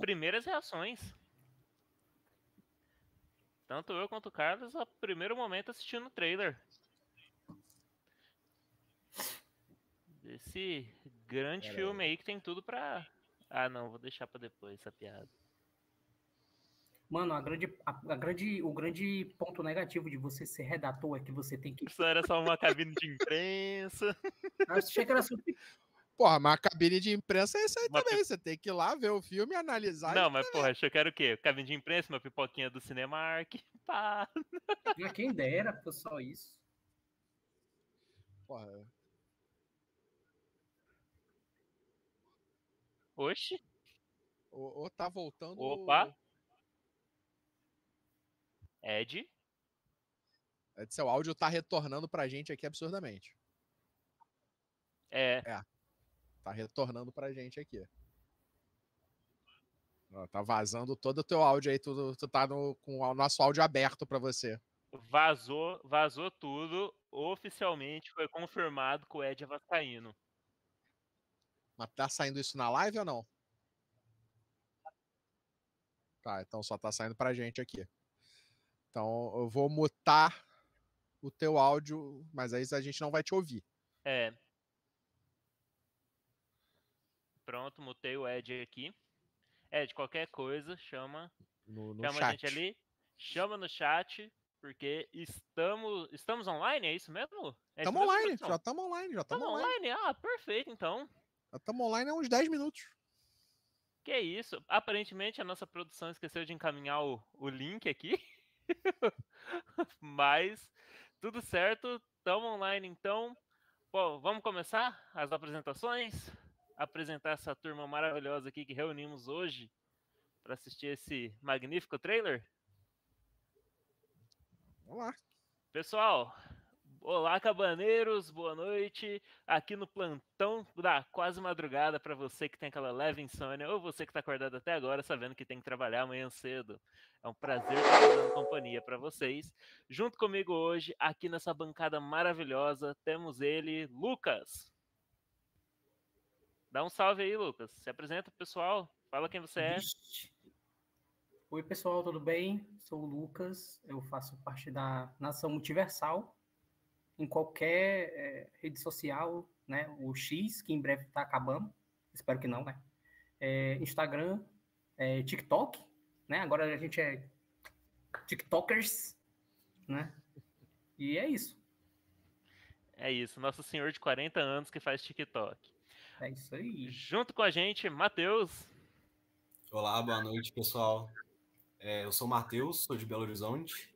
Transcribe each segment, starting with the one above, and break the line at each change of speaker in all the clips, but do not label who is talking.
primeiras reações. Tanto eu quanto o Carlos, a primeiro momento assistindo o trailer. Esse grande filme aí que tem tudo pra. Ah, não, vou deixar pra depois essa piada.
Mano, a grande, a, a grande, o grande ponto negativo de você ser redator é que você tem que.
Isso era só uma cabine de imprensa.
Eu achei que era super.
Porra, mas a cabine de imprensa é isso aí
Uma
também. Você tem que ir lá ver o filme, analisar.
Não,
e-
mas porra, achei que era o quê? Cabine de imprensa, uma pipoquinha do Cinemark. Pá.
Quem dera, foi só isso.
Porra,
Oxi.
ou, ou tá voltando.
Opa. Ed.
É, seu áudio tá retornando pra gente aqui absurdamente.
É.
Tá retornando pra gente aqui. Ó, tá vazando todo o teu áudio aí, tu, tu tá no, com o nosso áudio aberto pra você.
Vazou, vazou tudo. Oficialmente foi confirmado que o Ed é vascaíno.
Mas tá saindo isso na live ou não? Tá, então só tá saindo pra gente aqui. Então eu vou mutar o teu áudio, mas aí a gente não vai te ouvir.
É. Pronto, mutei o Ed aqui. Ed, qualquer coisa, chama,
No, no
chama a
chat.
gente ali, chama no chat, porque estamos, estamos online, é isso mesmo? É
Tamo
mesmo,
online, já estamos online, já estamos
Tamo
online.
online? Ah, perfeito, então.
Já estamos online há uns 10 minutos.
Que isso? Aparentemente a nossa produção esqueceu de encaminhar o, o link aqui. Mas tudo certo, estamos online então. Bom, vamos começar as apresentações? Apresentar essa turma maravilhosa aqui que reunimos hoje para assistir esse magnífico trailer.
Vamos lá.
Pessoal, olá cabaneiros, boa noite. Aqui no plantão da quase madrugada para você que tem aquela leve insônia ou você que está acordado até agora sabendo que tem que trabalhar amanhã cedo. É um prazer estar fazendo companhia para vocês. Junto comigo hoje, aqui nessa bancada maravilhosa, temos ele, Lucas. Dá um salve aí, Lucas. Se apresenta, pessoal. Fala quem você é.
Oi, pessoal, tudo bem? Sou o Lucas, eu faço parte da Nação Multiversal, em qualquer eh, rede social, né? O X, que em breve está acabando, espero que não, né? Eh, Instagram, eh, TikTok, né? Agora a gente é TikTokers, né? E é isso,
É isso, nosso senhor de 40 anos que faz TikTok.
É isso aí.
Junto com a gente, Matheus.
Olá, boa noite, pessoal. É, eu sou o Matheus, sou de Belo Horizonte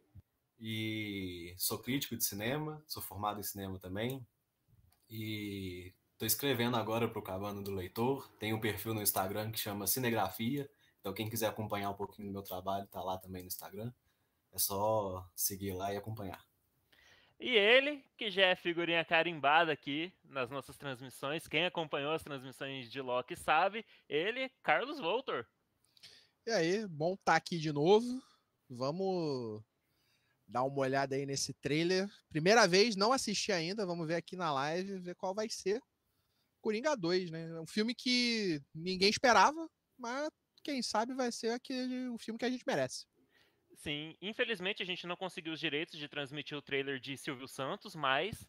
e sou crítico de cinema, sou formado em cinema também. E estou escrevendo agora para o Cabana do Leitor. Tem um perfil no Instagram que chama Cinegrafia. Então, quem quiser acompanhar um pouquinho do meu trabalho, tá lá também no Instagram. É só seguir lá e acompanhar.
E ele, que já é figurinha carimbada aqui nas nossas transmissões, quem acompanhou as transmissões de Loki sabe, ele, Carlos Voltor.
E aí, bom estar aqui de novo. Vamos dar uma olhada aí nesse trailer. Primeira vez, não assisti ainda. Vamos ver aqui na live, ver qual vai ser. Coringa 2, né? É um filme que ninguém esperava, mas quem sabe vai ser aquele, o filme que a gente merece.
Sim, infelizmente a gente não conseguiu os direitos de transmitir o trailer de Silvio Santos, mas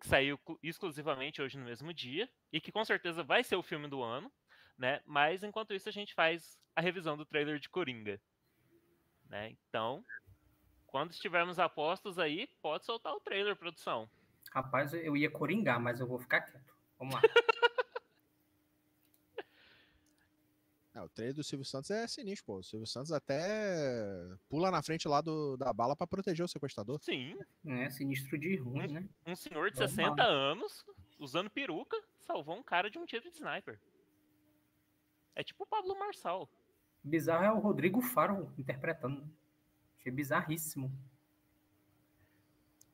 que saiu exclusivamente hoje no mesmo dia e que com certeza vai ser o filme do ano, né? Mas enquanto isso a gente faz a revisão do trailer de Coringa, né? Então, quando estivermos apostos aí, pode soltar o trailer, produção.
Rapaz, eu ia coringar, mas eu vou ficar quieto. Vamos lá.
É, o trailer do Silvio Santos é sinistro, pô. O Silvio Santos até pula na frente lá do, da bala pra proteger o sequestrador.
Sim,
É sinistro de ruim, né?
um senhor de
Vamos
60
lá.
anos, usando peruca, salvou um cara de um tiro de sniper. É tipo o Pablo Marçal.
Bizarro é o Rodrigo Faro interpretando. Achei bizarríssimo.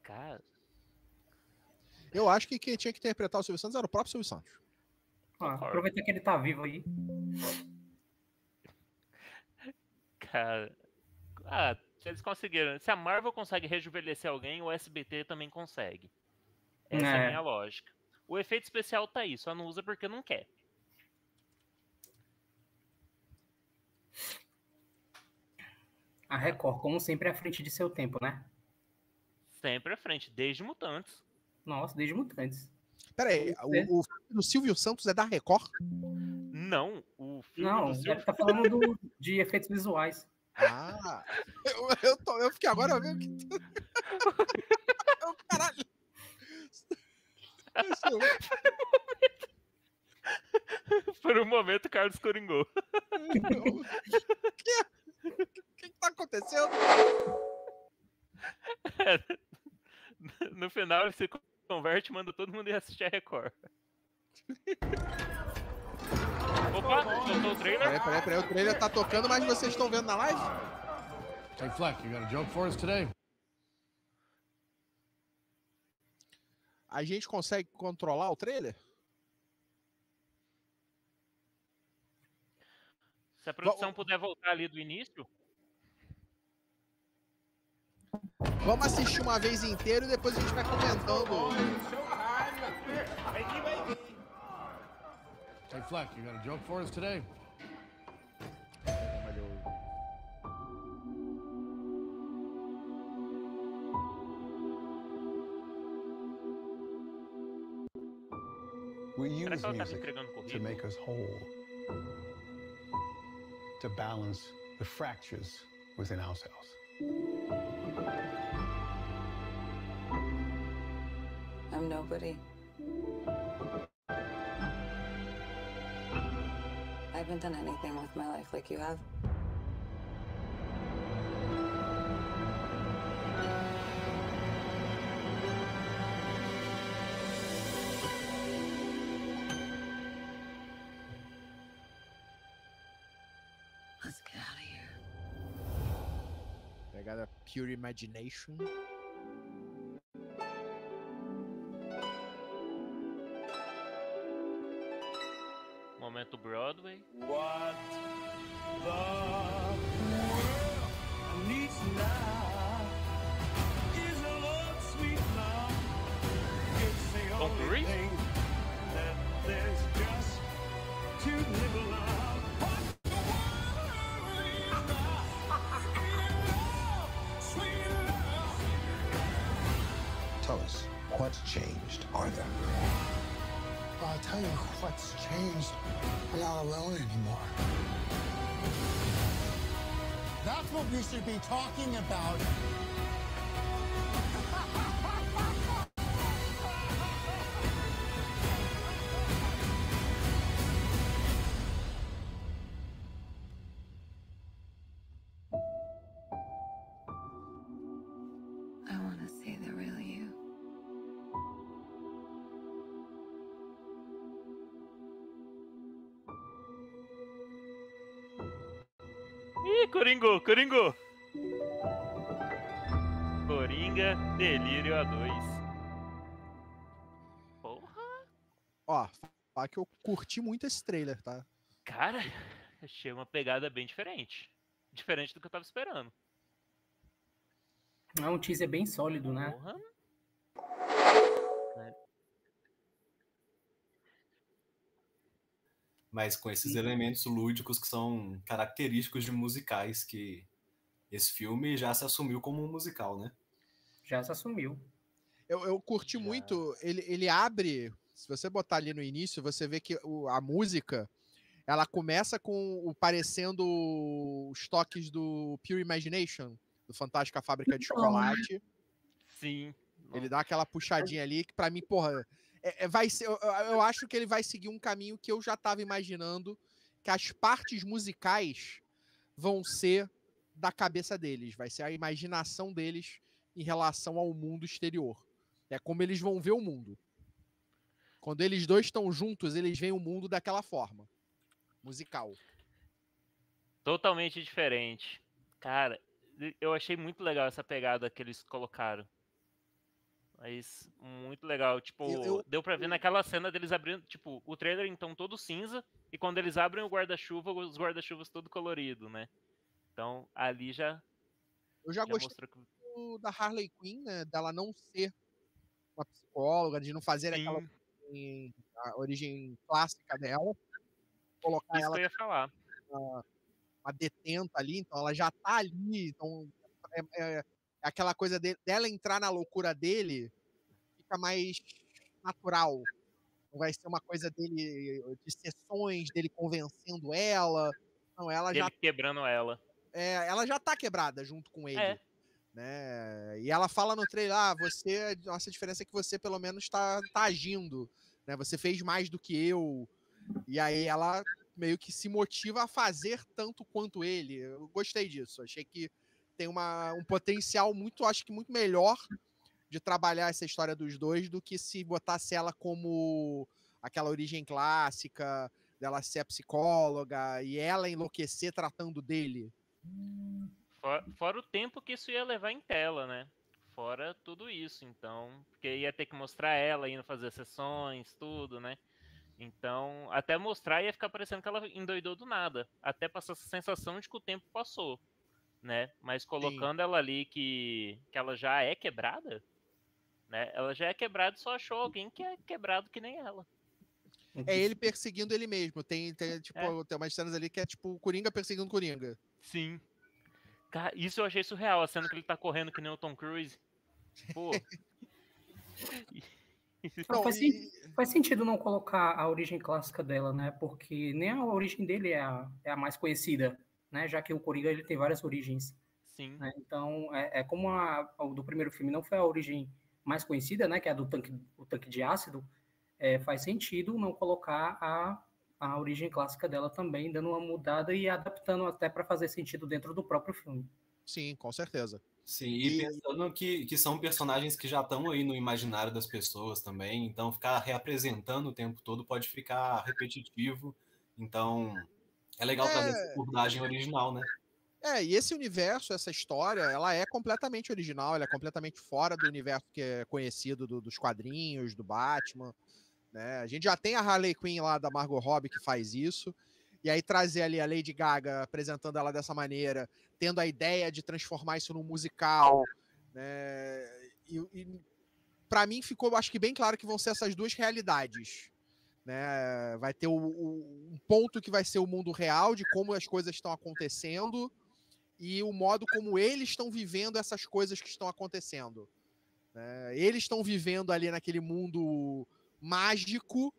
Cara,
Eu acho que quem tinha que interpretar o Silvio Santos era o próprio Silvio Santos.
Ah, aproveita que ele tá vivo aí.
Cara. Ah, se eles conseguiram. Se a Marvel consegue rejuvenescer alguém, o SBT também consegue. Essa é, a
É.
minha lógica. O efeito especial tá aí, só não usa porque não quer.
A Record, como sempre, à frente de seu tempo, né?
Sempre à frente, desde Mutantes.
Nossa, desde Mutantes.
Pera aí, o, o filme do Silvio Santos é da Record?
Não, o filme
Não,
do Silvio...
tá falando do- de efeitos visuais.
Ah, eu, eu, tô- eu fiquei agora vendo que. Eu, Caralho.
Por um momento, Carlos coringou.
O que, o que que tá acontecendo?
No final, ele se converte e manda todo mundo ir assistir a Record. Opa, soltou o trailer?
Peraí, peraí, peraí. O trailer tá tocando, mas vocês estão vendo na live?
Hey, Fleck, you got a joke for us today?
A gente consegue controlar o trailer?
Se a produção puder voltar ali do início,
Vamos assistir uma vez inteiro e depois a gente vai comentando.
Hey, Fleck, you got a joke for us today?
We use
que ela tá me
music to make us whole, to balance the fractures within ourselves.
I'm nobody. Haven't done anything with my life like you have. Let's get out of here.
Pegada Pure Imagination.
That's what we should be talking about.
Coringou! Coringa, Delírio A2. Porra!
Ó, falar que eu curti muito esse trailer, tá?
Cara, achei uma pegada bem diferente. Diferente do que eu tava esperando.
É um teaser bem sólido, né?
Porra!
Mas com esses elementos lúdicos que são característicos de musicais que esse filme já se assumiu como um musical, né?
Já se assumiu.
Eu, eu curti
Já.
muito. Ele, ele abre. Se você botar ali no início, você vê que o- a música ela começa com o parecendo os toques do Pure Imagination, do Fantástica Fábrica de Chocolate.
Sim.
Ele dá aquela puxadinha ali que pra mim, porra, é- é- vai ser, eu, eu- acho que ele vai seguir um caminho que eu já tava imaginando, que as partes musicais vão ser da cabeça deles, vai ser a imaginação deles em relação ao mundo exterior. É como eles vão ver o mundo. Quando eles dois estão juntos, eles veem o mundo daquela forma. Musical.
Totalmente diferente. Cara, eu achei muito legal essa pegada que eles colocaram. Mas muito legal. Tipo,
Eu- eu-
deu pra ver naquela cena deles abrindo. Tipo, o trailer então todo cinza. E quando eles abrem o guarda-chuva, os guarda-chuvas todo colorido, né? Então ali já,
Eu já
já
gostei
que.
do- da Harley Quinn, né, dela não ser uma psicóloga, de não fazer aquela
Sim,
origem- a origem clássica dela, colocar
isso
ela
que eu ia falar.
uma detenta ali, então ela já tá ali, então é- é aquela coisa de- dela entrar na loucura dele fica mais natural. Não vai ser uma coisa dele de sessões dele convencendo ela. Não, ela já
Ele quebrando ela.
é, ela já tá quebrada junto com ele.
É.
Né? E ela fala no trailer, ah, você, nossa diferença é que você pelo menos tá, tá agindo, né? Você fez mais do que eu. E aí ela meio que se motiva a fazer tanto quanto ele. Eu gostei disso. Achei que tem uma, um potencial muito, acho que muito melhor de trabalhar essa história dos dois do que se botasse ela como aquela origem clássica dela ser psicóloga e ela enlouquecer tratando dele.
For- Fora o tempo que isso ia levar em tela, né? Fora tudo isso, então. Porque ia ter que mostrar ela indo fazer sessões, tudo, né? Então, até mostrar ia ficar parecendo que ela endoidou do nada. Até passar essa sensação de que o tempo passou, né? Mas colocando ela ali que, que ela já é quebrada, né? Ela já é quebrada e só achou alguém que é quebrado que nem ela.
É ele perseguindo ele mesmo. Tem, tem, tipo, tem umas cenas ali que é tipo o Coringa perseguindo o Coringa.
Sim. Cara, isso eu achei surreal, a cena que ele tá correndo que nem o Tom Cruise. Pô.
Não, faz, sen- faz sentido não colocar a origem clássica dela, né? Porque nem a origem dele é a, é a mais conhecida, né? Já que o Coringa ele tem várias origens.
Sim.
né? Então, é, é como a, a do primeiro filme não foi a origem mais conhecida, né? Que é a do tanque, o tanque de ácido. é, faz sentido não colocar a, a origem clássica dela também, dando uma mudada e adaptando até para fazer sentido dentro do próprio filme.
Sim, com certeza.
Sim, e pensando que, que são personagens que já estão aí no imaginário das pessoas também, então ficar reapresentando o tempo todo pode ficar repetitivo. Então é legal trazer essa abordagem original, né?
É, e esse universo, essa história, ela é completamente original, ela é completamente fora do universo que é conhecido do- dos quadrinhos, do Batman. Né? A gente já tem a Harley Quinn lá da Margot Robbie que faz isso. E aí trazer ali a Lady Gaga apresentando ela dessa maneira, tendo a ideia de transformar isso num musical, né? E, e para mim ficou, acho que bem claro que vão ser essas duas realidades. Né? Vai ter o, o- um ponto que vai ser o mundo real de como as coisas estão acontecendo e o modo como eles estão vivendo essas coisas que estão acontecendo. né? Eles estão vivendo ali naquele mundo mágico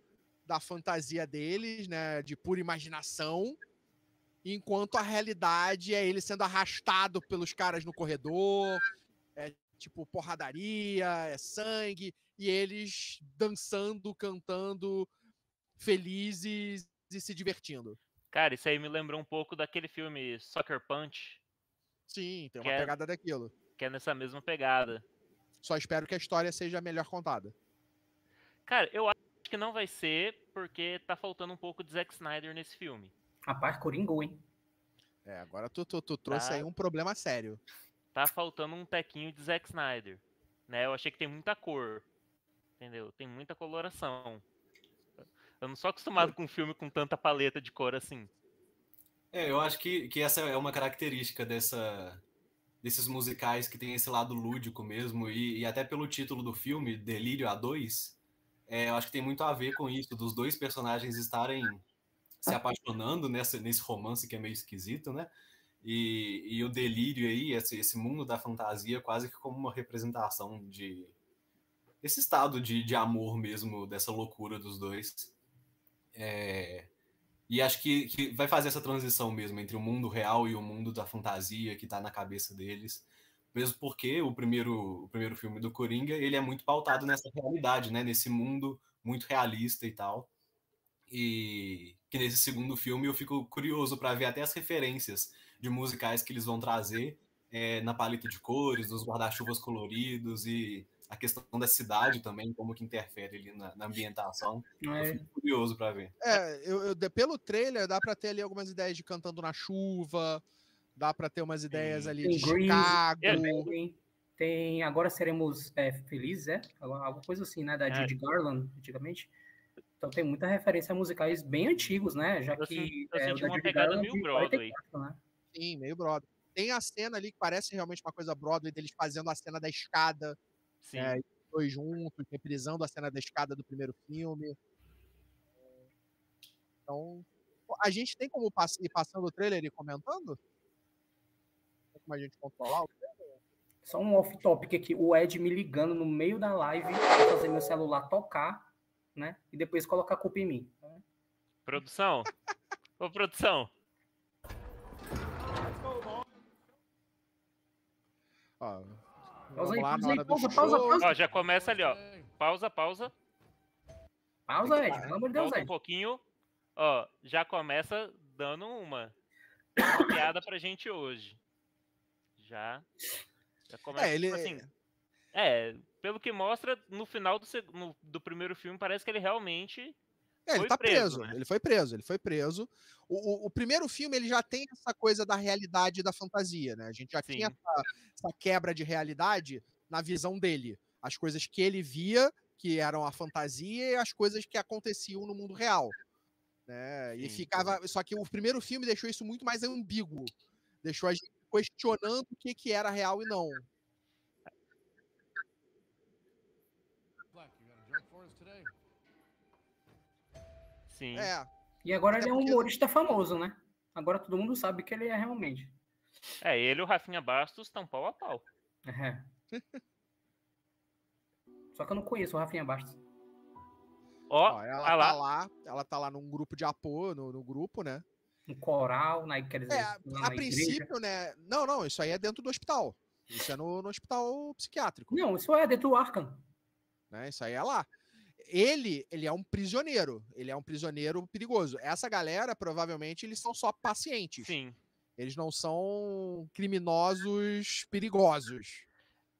da fantasia deles, né, de pura imaginação, enquanto a realidade é ele sendo arrastado pelos caras no corredor, é tipo porradaria, é sangue, e eles dançando, cantando, felizes e se divertindo.
Cara, isso aí me lembrou um pouco daquele filme Soccer Punch.
Sim, tem
que
uma
é-
pegada daquilo.
Que é nessa mesma pegada.
Só espero que a história seja melhor contada.
Cara, eu acho que não vai ser porque tá faltando um pouco de Zack Snyder nesse filme.
Rapaz, Coringou, hein?
É, agora tu, tu, tu trouxe
Tá.
aí um problema sério.
Tá faltando um tequinho de Zack Snyder. Né? Eu achei que tem muita cor. Entendeu? Tem muita coloração. Eu não sou acostumado com um filme com tanta paleta de cor assim.
É, eu acho que, que essa é uma característica dessa, desses musicais que tem esse lado lúdico mesmo, e, e até pelo título do filme, Delírio A2, é, eu acho que tem muito a ver com isso, dos dois personagens estarem se apaixonando nessa, nesse romance que é meio esquisito, né? E, e o delírio aí, esse, esse mundo da fantasia, quase que como uma representação de esse estado de, de amor mesmo, dessa loucura dos dois. É, e acho que, que vai fazer essa transição mesmo entre o mundo real e o mundo da fantasia que tá na cabeça deles. Mesmo porque o primeiro, o primeiro filme do Coringa, ele é muito pautado nessa realidade, né? Nesse mundo muito realista e tal. E que nesse segundo filme eu fico curioso para ver até as referências de musicais que eles vão trazer é, na paleta de cores, nos guarda-chuvas coloridos e a questão da cidade também, como que interfere ali na, na ambientação. Eu
É.
fico curioso para ver.
É, eu, eu- de- pelo trailer dá pra ter ali algumas ideias de cantando na chuva, dá pra ter umas ideias ali
Tem
de
Grease,
Chicago.
também, tem Agora Seremos é, Felizes, é? Alguma coisa assim, né? Da
É.
Judy Garland, antigamente. Então tem muita referência a musicais bem antigos, né? Já
Eu
que
eu
é,
senti uma
Judy
pegada
Garland
meio Broadway.
44, né?
Sim, meio brother. Tem a cena ali que parece realmente uma coisa Broadway, deles fazendo a cena da escada,
Sim.
é, os dois juntos, reprisando a cena da escada do primeiro filme. Então, A gente tem como pass- ir passando o trailer e comentando? Tem como a gente controlar o
Só um off-topic aqui. O Ed me ligando no meio da live pra fazer meu celular tocar, né? E depois colocar a culpa em mim.
Produção. Ô, produção.
Ó,
Pausa aí, pausa aí, pausa, pausa, pausa.
Ó, já começa ali, ó. Pausa, pausa.
Pausa, Ed. Pelo amor de Deus,
Volta um
Ed.
pouquinho. Ó, já começa dando uma, uma piada pra gente hoje. Já. Já começa,
É, ele-
tipo assim. É, pelo que mostra, no final do, seg- no- do primeiro filme, parece que ele realmente.
É, ele tá preso,
preso, né?
ele foi preso, ele foi preso. O, o- o primeiro filme ele já tem essa coisa da realidade e da fantasia, né? A gente já tinha
Sim.
essa, essa quebra de realidade na visão dele. As coisas que ele via, que eram a fantasia, e as coisas que aconteciam no mundo real. Né? E
Sim.
ficava. Só que o primeiro filme deixou isso muito mais ambíguo. Deixou a gente questionando o que, que era real e não.
Sim.
É.
E agora
Até
ele é um
porque-
humorista famoso, né? Agora todo mundo sabe que ele é realmente.
É, ele e o Rafinha Bastos estão pau a pau.
É. Só que eu não conheço o Rafinha Bastos.
Ó,
Ó, ela tá
lá.
lá, ela tá lá num grupo de apoio, no, no grupo, né?
No coral, na, quer dizer,
É, a
na igreja.
princípio, né? Não, não, isso aí é dentro do hospital. Isso é no, no hospital psiquiátrico,
Não, isso é dentro do Arkham.
né? Isso aí é lá. Ele, ele é um prisioneiro. Ele é um prisioneiro perigoso. Essa galera, provavelmente, eles são só pacientes.
Sim.
Eles não são criminosos perigosos.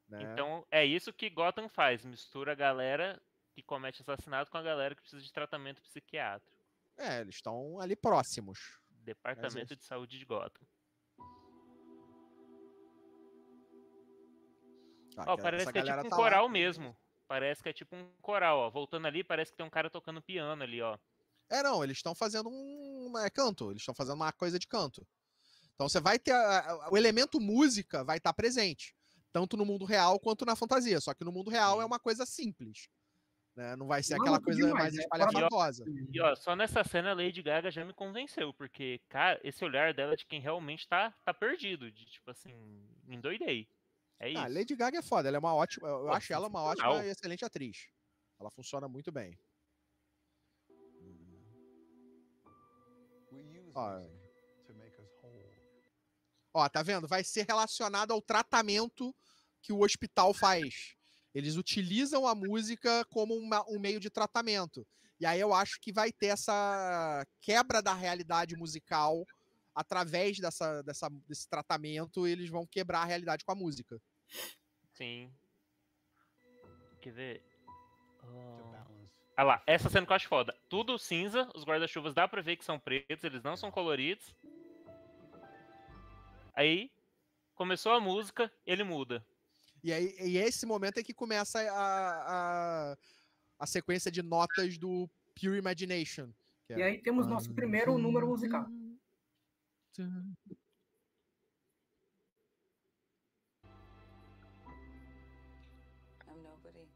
Né?
Então é isso que Gotham faz. Mistura a galera que comete assassinato com a galera que precisa de tratamento psiquiátrico.
É, eles estão ali próximos.
Departamento de Saúde de Gotham.
Tá,
Ó,
que
parece que é tipo um
tá lá.
coral mesmo. Parece que é tipo um coral, ó. Voltando ali, parece que tem um cara tocando piano ali, ó.
É, não, eles estão fazendo um é, canto, eles estão fazendo uma coisa de canto. Então você vai ter. a- o elemento música vai estar presente, tanto no mundo real quanto na fantasia. Só que no mundo real é uma coisa simples. Né? Não vai ser aquela
Maluco
coisa
demais,
mais
é
espalhafatosa.
E ó, só nessa cena a Lady Gaga já me convenceu, porque, cara, esse olhar dela é de quem realmente tá, tá perdido. De tipo assim, endoidei. É isso.
Ah, Lady Gaga é foda, ela é uma ótima. Eu
Pô,
acho ela uma ótima e excelente atriz. Ela funciona muito bem.
We use
Ó,
music to make us whole.
Ó, tá vendo? Vai ser relacionado ao tratamento que o hospital faz. Eles utilizam a música como uma- um meio de tratamento. E aí eu acho que vai ter essa quebra da realidade musical através dessa, dessa- desse tratamento. Eles vão quebrar a realidade com a música.
Sim. Quer ver? Ah,
balance.
Ah lá, essa cena que eu acho foda. Tudo cinza, os guarda-chuvas dá pra ver que são pretos, eles não são coloridos. Aí, começou a música, ele muda.
E aí e esse momento é que começa a, a, a sequência de notas do Pure Imagination. que é-
E aí temos nosso primeiro número musical.
I'm nobody.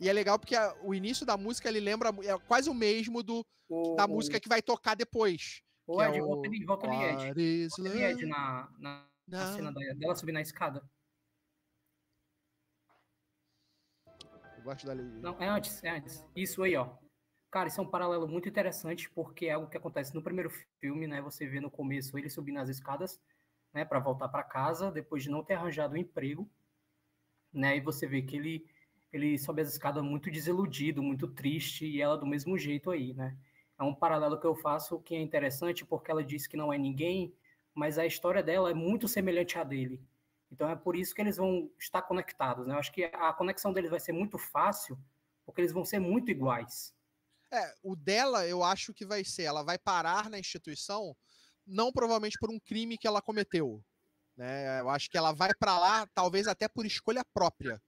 E é legal porque a- o início da música ele lembra é quase o mesmo do
O,
da música que vai tocar depois.
O
é
Ed,
o
volta ali, volta ali, Ed. Volta Ed, na, na, cena dela subir na escada.
Eu gosto da
Não, é antes, é antes. Isso aí, ó. Cara, isso é um paralelo muito interessante, porque é algo que acontece no primeiro filme, né? Você vê no começo ele subindo as escadas, né, para voltar para casa, depois de não ter arranjado um emprego, né? E você vê que ele ele sobe as escadas muito desiludido, muito triste, e ela do mesmo jeito aí, né? É um paralelo que eu faço que é interessante porque ela diz que não é ninguém, mas a história dela é muito semelhante à dele. Então é por isso que eles vão estar conectados, né? Eu acho que a conexão deles vai ser muito fácil, porque eles vão ser muito iguais.
É, o dela eu acho que vai ser, ela vai parar na instituição, não provavelmente por um crime que ela cometeu, né? Eu acho que ela vai pra lá, talvez até por escolha própria,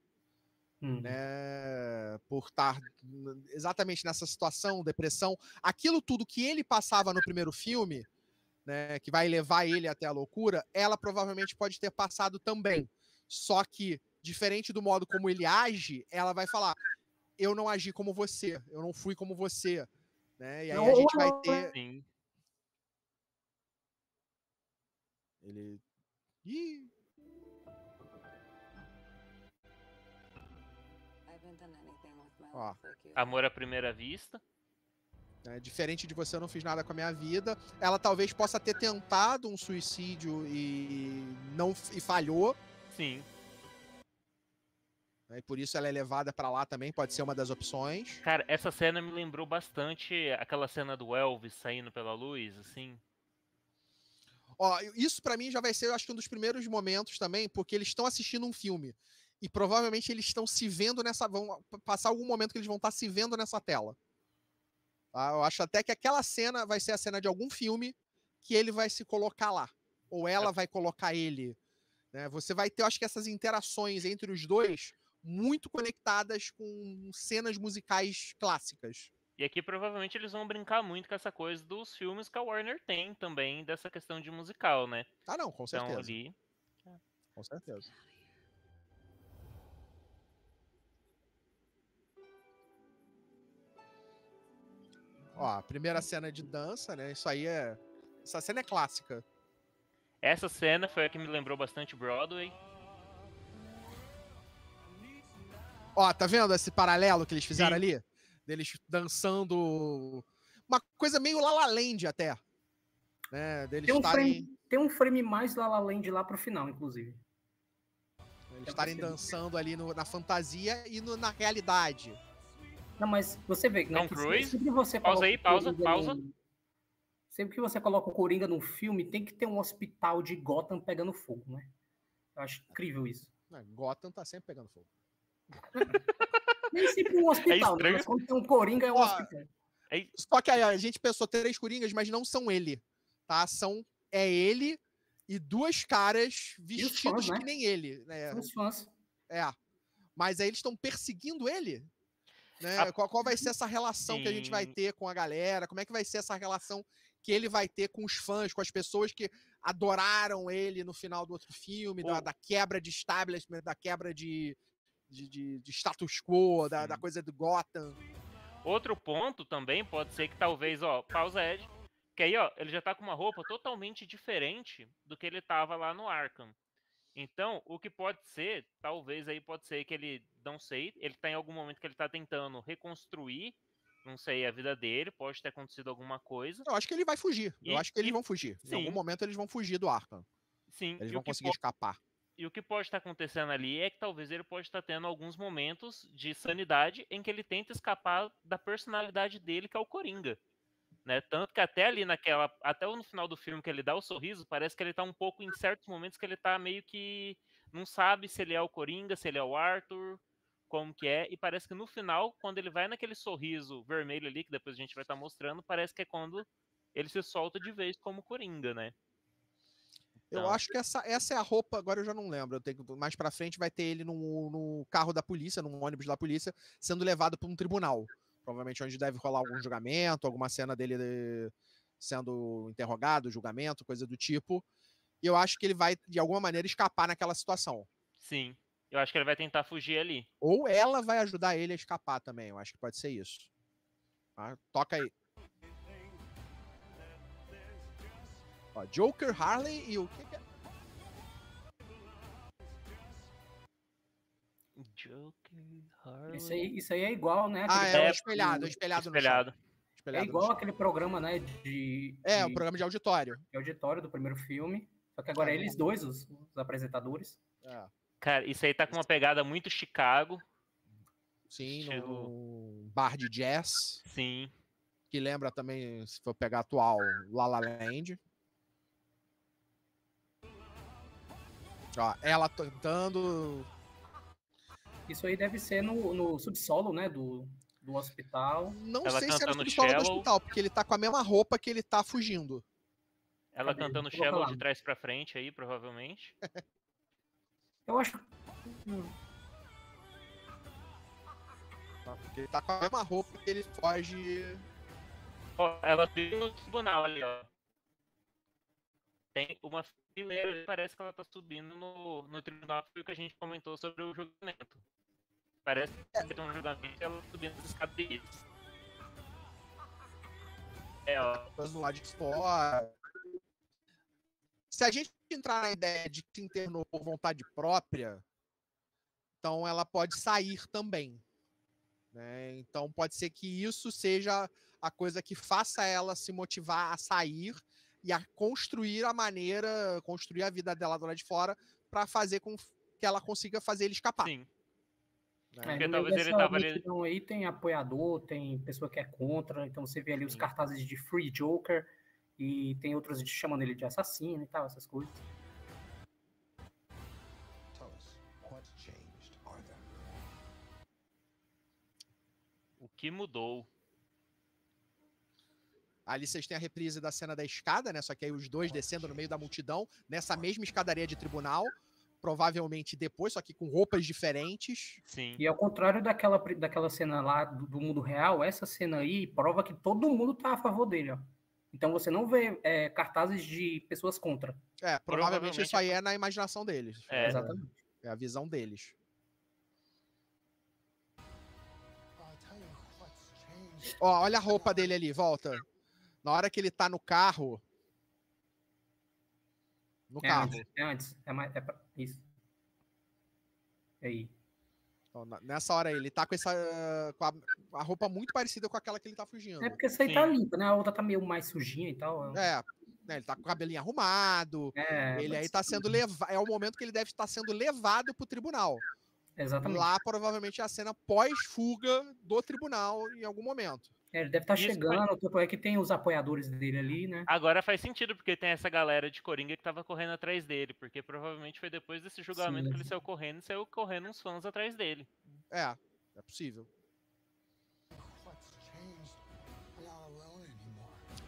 Hum.
né? Por estar exatamente nessa situação, depressão, aquilo tudo que ele passava no primeiro filme, né? Que vai levar ele até a loucura, ela provavelmente pode ter passado também. Só que diferente do modo como ele age, ela vai falar: eu não agi como você, eu não fui como você, né? E aí a gente vai
né?
ter.
Sim.
Ele. Ih! Ó.
Amor à primeira vista.
É, diferente de você, eu não fiz nada com a minha vida. Ela talvez possa ter tentado um suicídio e não e falhou.
Sim
né, E por isso ela é levada pra lá também, pode ser uma das opções.
Cara, essa cena me lembrou bastante aquela cena do Elvis saindo pela luz, assim.
Ó, isso pra mim já vai ser, eu acho que um dos primeiros momentos também, porque eles estão assistindo um filme e provavelmente eles estão se vendo nessa, vão passar algum momento que eles vão estar se vendo nessa tela. Tá? Eu acho até que aquela cena vai ser a cena de algum filme que ele vai se colocar lá, ou ela vai colocar ele. né? Você vai ter, eu acho que essas interações entre os dois muito conectadas com cenas musicais clássicas.
E aqui provavelmente eles vão brincar muito com essa coisa dos filmes que a Warner tem também, dessa questão de musical, né?
Ah, não, com
Então
certeza.
ali.
Com certeza. Ó, a primeira cena de dança, né? Isso aí é. Essa cena é clássica.
Essa cena foi a que me lembrou bastante Broadway.
Ó, tá vendo esse paralelo que eles fizeram
Sim.
ali? Deles dançando. Uma coisa meio La La Land até. Né? Deles
Tem um,
estarem
frame, tem um frame mais La La Land lá pro final, inclusive.
eles estarem dançando ali no- na fantasia e no- na realidade.
Não, mas você vê, né?
Tom Cruise?
Sempre você
Pausa aí, pausa,
Coringa
pausa.
num- Sempre que você coloca o Coringa num filme, tem que ter um hospital de Gotham pegando fogo, né? Eu acho incrível isso.
Gotham tá sempre pegando fogo.
Nem sempre um hospital, né?
estranho.
Mas quando tem um Coringa, é um
Ó,
hospital.
Só que aí a gente pensou três coringas, mas não são ele, tá? São é ele e duas caras vestidos
fãs, né?
que nem ele, né?
São os fãs.
É. Mas aí eles estão perseguindo ele? Né?
A-
Qual, qual vai ser essa relação que a gente vai
Sim.
ter com a galera? Como é que vai ser essa relação que ele vai ter com os fãs, com as pessoas que adoraram ele no final do outro filme, da, da quebra de establishment, da quebra de, de, de- de status quo, da, da
Sim.
coisa do Gotham.
Outro ponto também pode ser que talvez, ó, pausa Ed, que aí, ó, ele já tá com uma roupa totalmente diferente do que ele tava lá no Arkham. Então, o que pode ser, talvez aí pode ser que ele, não sei, ele tá em algum momento que ele tá tentando reconstruir, não sei, a vida dele, pode ter acontecido alguma coisa.
Eu acho que ele vai fugir. Eu
E-
acho que eles
e-
vão fugir. Em algum
sim.
momento eles vão fugir do Arkham.
Sim,
Eles vão conseguir
po-
escapar.
E o que pode estar acontecendo ali é que talvez ele pode estar tendo alguns momentos de sanidade em que ele tenta escapar da personalidade dele, que é o Coringa. Né? Tanto que até ali naquela. Até no final do filme que ele dá o sorriso, parece que ele tá um pouco em certos momentos que ele tá meio que. Não sabe se ele é o Coringa, se ele é o Arthur, como que é. E parece que no final, quando ele vai naquele sorriso vermelho ali, que depois a gente vai estar mostrando, parece que é quando ele se solta de vez como Coringa, né?
Eu
Então.
acho que essa, essa é a roupa, agora eu já não lembro. Eu tenho, mais pra frente vai ter ele no, no carro da polícia, num ônibus da polícia, sendo levado para um tribunal. Provavelmente onde deve rolar algum julgamento, alguma cena dele eh, sendo interrogado, julgamento, coisa do tipo. E eu acho que ele vai, de alguma maneira, escapar naquela situação.
Sim. Eu acho que ele vai tentar fugir ali.
Ou ela vai ajudar ele a escapar também. Eu acho que pode ser isso. Tá? Toca aí. Ó, Joker, Harley e o que que é?
Joker,
Isso aí, isso aí é igual, né?
Ah, é, o
É,
espelhado, é espelhado,
espelhado.
É
Espelhado no
igual aquele programa, né? De,
É,
de-
o programa de auditório.
de auditório do primeiro filme. Só que agora é eles dois, os, os apresentadores.
É.
Cara, isso aí tá com uma pegada muito Chicago.
Sim,
Estilo-
no bar de jazz,
Sim.
que lembra também, se for pegar atual, La La Land. Ó, ela cantando.
Isso aí deve ser no, no subsolo, né? Do, do hospital.
Não
Ela
sei se era
cantando
no solo do hospital, porque ele tá com a mesma roupa que ele tá fugindo.
Ela
Cadê?
cantando Shallow
lá.
de trás pra frente aí, provavelmente.
Eu acho.
tá? Porque ele tá com a mesma roupa que ele foge.
Ó, ela subiu no tribunal ali, ó. Tem uma ali, parece que ela tá subindo no, no tribunal, foi o que a gente comentou sobre o julgamento. Parece que tem um julgamento e ela subindo as escadarias. É, ó.
do lado de fora. Se a gente entrar na ideia de que se internou por vontade própria, então ela pode sair também. né? Então pode ser que isso seja a coisa que faça ela se motivar a sair e a construir a maneira, construir a vida dela do lado de fora para fazer com que ela consiga fazer ele escapar.
Sim.
né?
É,
Porque talvez ele tava ali-
multidão aí tem apoiador, tem pessoa que é contra, então você vê ali os
Sim.
cartazes de Free Joker e tem outros de- chamando ele de assassino e tal, essas coisas.
O que mudou?
Ali vocês têm a reprise da cena da escada, né? Só que aí os dois descendo no meio da multidão, nessa mesma escadaria de tribunal, provavelmente depois, só que com roupas diferentes.
Sim.
E ao contrário daquela, daquela cena lá do, do mundo real, essa cena aí prova que todo mundo tá a favor dele, ó. Então você não vê é, cartazes de pessoas contra.
É, provavelmente,
Provavelmente
isso aí é na imaginação deles.
É.
Exatamente.
É a visão deles. Ó, olha a roupa dele ali, volta. Na hora que ele tá no carro. No
É
carro.
antes, é antes. É mais, é pra- isso. É Aí.
Então, na- nessa hora aí, ele tá com essa. com a, a roupa muito parecida com aquela que ele tá fugindo.
É porque essa aí tá
Sim.
limpa, né? A outra tá meio mais sujinha e tal.
É, né, ele tá com o cabelinho arrumado.
É,
ele aí tá sendo levado. É o momento que ele deve estar sendo levado pro tribunal.
Exatamente.
Lá, provavelmente, é a cena pós-fuga do tribunal em algum momento.
É, ele deve estar
Isso foi-
chegando, tanto é que tem os apoiadores dele ali, né?
Agora faz sentido, porque tem essa galera de Coringa que tava correndo atrás dele, porque provavelmente foi depois desse julgamento
Sim.
que ele saiu correndo e saiu correndo uns fãs atrás dele.
É, é possível.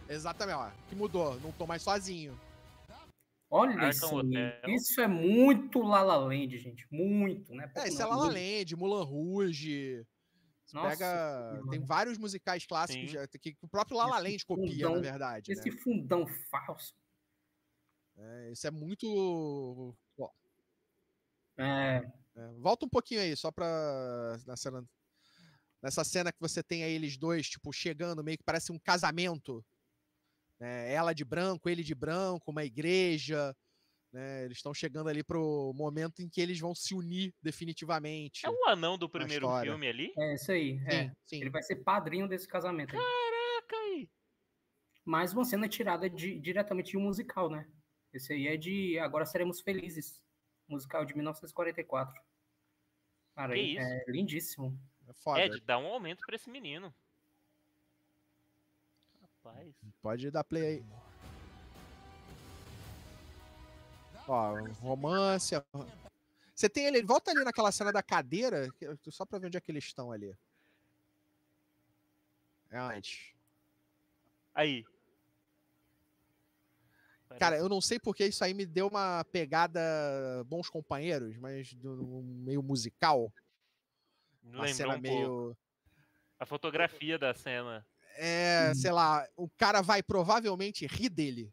Exatamente, ó. Que mudou. Não tô mais sozinho.
Olha isso. Isso é muito La La Land, gente. Muito, né?
É, isso é
não,
La La
muito.
Land, Mulan Rouge. Você
Nossa
pega. Tem vários musicais clássicos já- que o próprio La La Land copia, na
fundão-
verdade.
Esse
Né?
fundão falso.
É, isso é muito. ó,
É,
é, volta um pouquinho aí, só pra. Na cena, nessa cena que você tem aí eles dois, tipo, chegando, meio que parece um casamento. né, Ela de branco, ele de branco, uma igreja. Né, Eles estão chegando ali pro momento em que eles vão se unir definitivamente.
É o anão do primeiro filme ali?
é isso aí. é.
Sim, sim.
Ele vai ser padrinho desse casamento. aí.
Caraca aí.
Mais uma cena tirada de- diretamente de um musical, né? Esse aí é de Agora Seremos Felizes. Musical de 1944. Cara,
Que
é-
isso?
é lindíssimo.
É foda.
Ed, dá um aumento pra esse menino. Rapaz.
Pode dar play aí. Ó, romance. Você tem ele. Volta ali naquela cena da cadeira, só pra ver onde é que eles estão ali. É antes.
Aí.
Cara, eu não sei porque isso aí me deu uma pegada Bons Companheiros, mas do, meio musical. Uma
Lembrou
cena
um pouco.
meio.
A fotografia da cena.
É, sei lá, o cara vai provavelmente rir dele.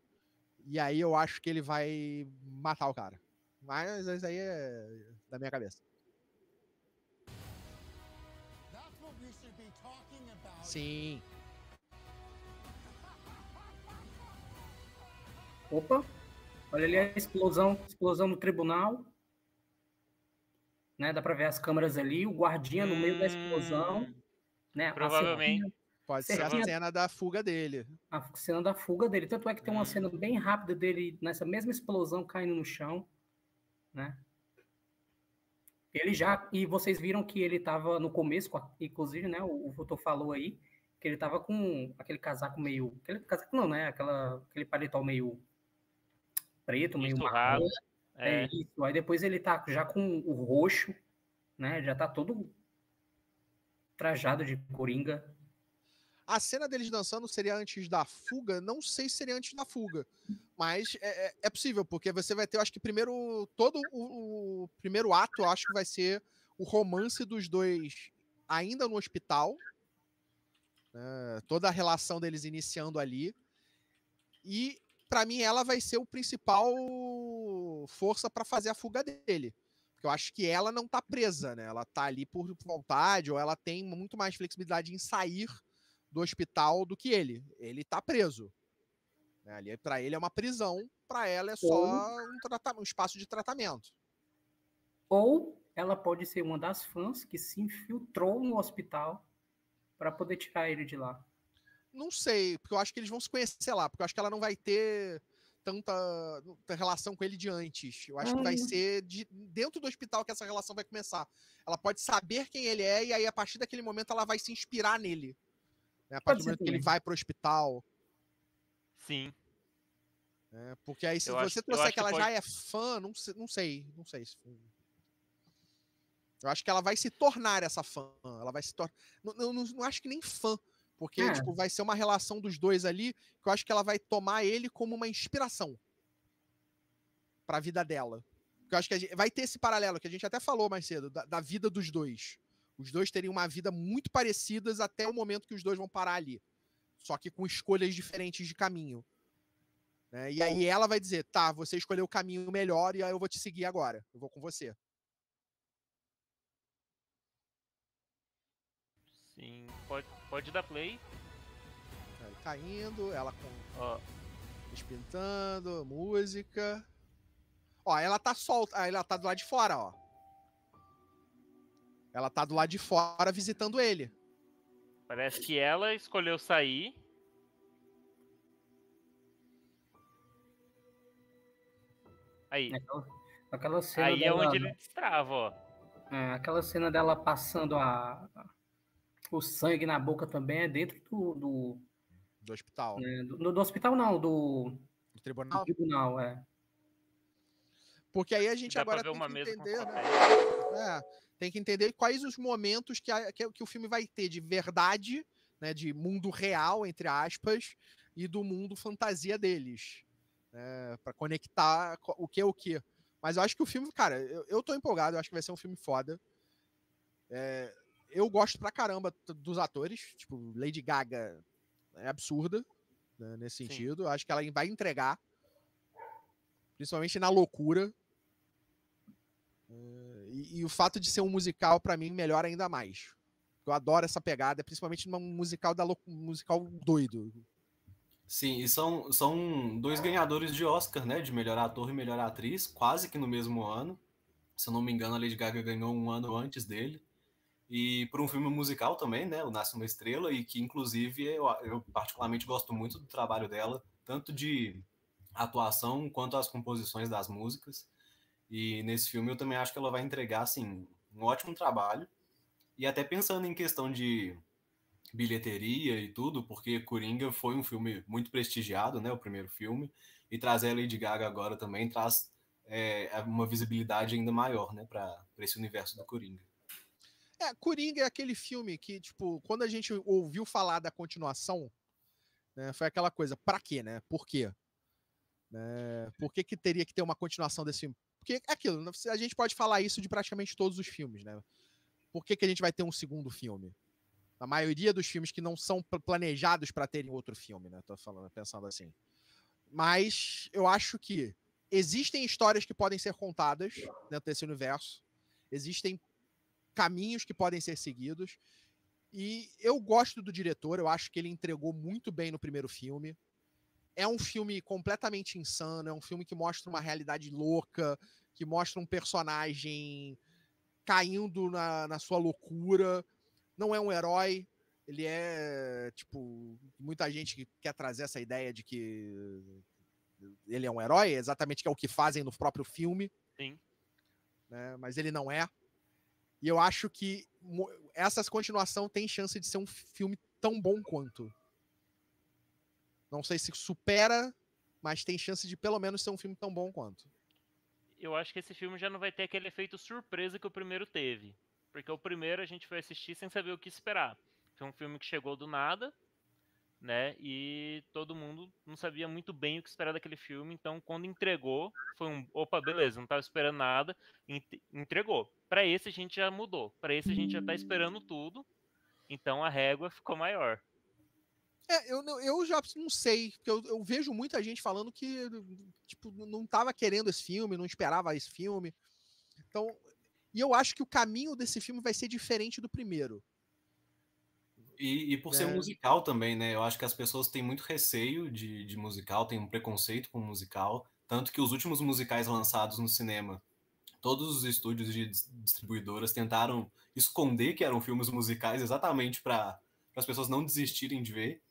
E aí eu acho que ele vai matar o cara. Mas isso aí é da minha cabeça. Sim.
Opa! Olha ali a explosão, explosão no tribunal. Né, dá pra ver as câmeras ali, o guardinha no meio da explosão.
Hum,
Né,
Provavelmente.
Cerquinha,
Pode ser a cena da fuga dele.
a cena da fuga dele. Tanto é que tem uma
Hum.
cena bem rápida dele nessa mesma explosão caindo no chão, né? Ele já e vocês viram que ele tava no começo, inclusive, né? O, Vitor falou aí que ele tava com aquele casaco meio, aquele casaco não, né? Aquela, aquele paletó meio preto, meio marrom.
É,
É isso. Aí depois ele tá já com o roxo, né? Já tá todo trajado de coringa.
A cena deles dançando seria antes da fuga? Não sei se seria antes da fuga. Mas é, é- é possível, porque você vai ter, eu acho que primeiro. Todo o, o primeiro ato, eu acho que vai ser o romance dos dois ainda no hospital. né, toda a relação deles iniciando ali. E, pra mim, ela vai ser o principal força pra fazer a fuga dele. Porque eu acho que ela não tá presa, né? Ela tá ali por vontade, ou ela tem muito mais flexibilidade em sair do hospital do que ele. Ele tá preso. Né? Ali para ele é uma prisão pra ela é só um, um espaço de tratamento.
Ou ela pode ser uma das fãs que se infiltrou no hospital para poder tirar ele de lá.
Não sei, porque eu acho que eles vão se conhecer lá, porque eu acho que ela não vai ter tanta, relação com ele de antes. Eu acho que vai ser de- dentro do hospital que essa relação vai começar. Ela pode saber quem ele é, e aí a partir daquele momento ela vai se inspirar nele. Né? A partir do momento que ele vai pro hospital.
Sim.
né? Porque aí, se
Eu
você
acho-
trouxer que
que
ela já
pode-
é fã, não sei, não sei. Não sei se- Eu acho que ela vai se tornar essa fã. Ela vai se tornar. Não, não, não- não acho que nem fã. Porque,
É.
tipo, vai ser uma relação dos dois ali que eu acho que ela vai tomar ele como uma inspiração pra vida dela. Porque eu acho que a gente- vai ter esse paralelo que a gente até falou mais cedo, da, da vida dos dois. Os dois teriam uma vida muito parecidas até o momento que os dois vão parar ali. Só que com escolhas diferentes de caminho. né? E aí ela vai dizer, tá, você escolheu o caminho melhor e aí eu vou te seguir agora. Eu vou com você.
Sim. Pode, pode dar play.
Ele caindo, ela com
Ó,
espintando, música. Ó, ela tá solta, ela tá do lado de fora, ó. Ela tá do lado de fora visitando ele.
parece que ela escolheu sair. Aí.
Aquela, aquela cena
Aí é
dela,
onde ele destrava, ó.
é, aquela cena dela passando a, o sangue na boca também é dentro do, do,
Do hospital,
né, do, do hospital não, do,
do
do
tribunal.
tribunal, é.
Porque aí a gente
Dá pra
agora
ver
tem
uma
que entender, né? É, tem que entender quais os momentos que, a- que, que o filme vai ter de verdade, né, de mundo real, entre aspas, e do mundo fantasia deles. Né, para conectar co- o que é o que. Mas eu acho que o filme, cara, eu, eu tô empolgado, eu acho que vai ser um filme foda. É, eu gosto pra caramba dos atores, tipo, Lady Gaga é absurda né, nesse sentido. Acho que ela vai entregar, principalmente na loucura. E, e o fato de ser um musical, pra mim, melhora ainda mais. Eu adoro essa pegada, principalmente num musical da lou- musical doido.
Sim, e são, são dois ganhadores de Oscar, né? De melhor ator e melhor atriz, quase que no mesmo ano. Se eu não me engano, a Lady Gaga ganhou um ano antes dele. E por um filme musical também, né? O Nasce uma Estrela, e que inclusive eu, eu particularmente gosto muito do trabalho dela, tanto de atuação quanto as composições das músicas. E nesse filme eu também acho que ela vai entregar assim, um ótimo trabalho. E até pensando em questão de bilheteria e tudo, porque Coringa foi um filme muito prestigiado, né? O primeiro filme. E trazer a Lady Gaga agora também traz é, uma visibilidade ainda maior, né? Para esse universo do Coringa.
É, Coringa é aquele filme que, tipo, quando a gente ouviu falar da continuação, né, foi aquela coisa, pra quê, né? Por quê? Né, por que, que teria que ter uma continuação desse filme? Porque é aquilo, né, a gente pode falar isso de praticamente todos os filmes, né? Por que, que a gente vai ter um segundo filme? A maioria dos filmes que não são pl- planejados para terem outro filme, né? Tô falando, pensando assim. Mas eu acho que existem histórias que podem ser contadas dentro desse universo. Existem caminhos que podem ser seguidos. E eu gosto do diretor, eu acho que ele entregou muito bem no primeiro filme. É um filme completamente insano, é um filme que mostra uma realidade louca, que mostra um personagem caindo na, na sua loucura. Não é um herói, ele é, tipo, muita gente que quer trazer essa ideia de que ele é um herói, exatamente que é o que fazem no próprio filme.
Sim.
Né? Mas ele não é. E eu acho que essa continuação tem chance de ser um filme tão bom quanto. Não sei se supera, mas tem chance de pelo menos ser um filme tão bom quanto.
Eu acho que esse filme já não vai ter aquele efeito surpresa que o primeiro teve. Porque o primeiro a gente foi assistir sem saber o que esperar. Foi um filme que chegou do nada, né? E todo mundo não sabia muito bem o que esperar daquele filme. Então, quando entregou, foi um. Opa, beleza, não tava esperando nada. ent- Entregou. Pra esse a gente já mudou. Pra esse a gente já tá esperando tudo. Então a régua ficou maior.
É, eu, eu já não sei, porque eu, eu vejo muita gente falando que tipo, não tava querendo esse filme, não esperava esse filme. Então, e eu acho que o caminho desse filme vai ser diferente do primeiro.
E, e por ser
É.
musical também, né? Eu acho que as pessoas têm muito receio de, de musical, têm um preconceito com musical, Tanto que os últimos musicais lançados no cinema, todos os estúdios de dis- distribuidoras tentaram esconder que eram filmes musicais exatamente para as pessoas não desistirem de ver.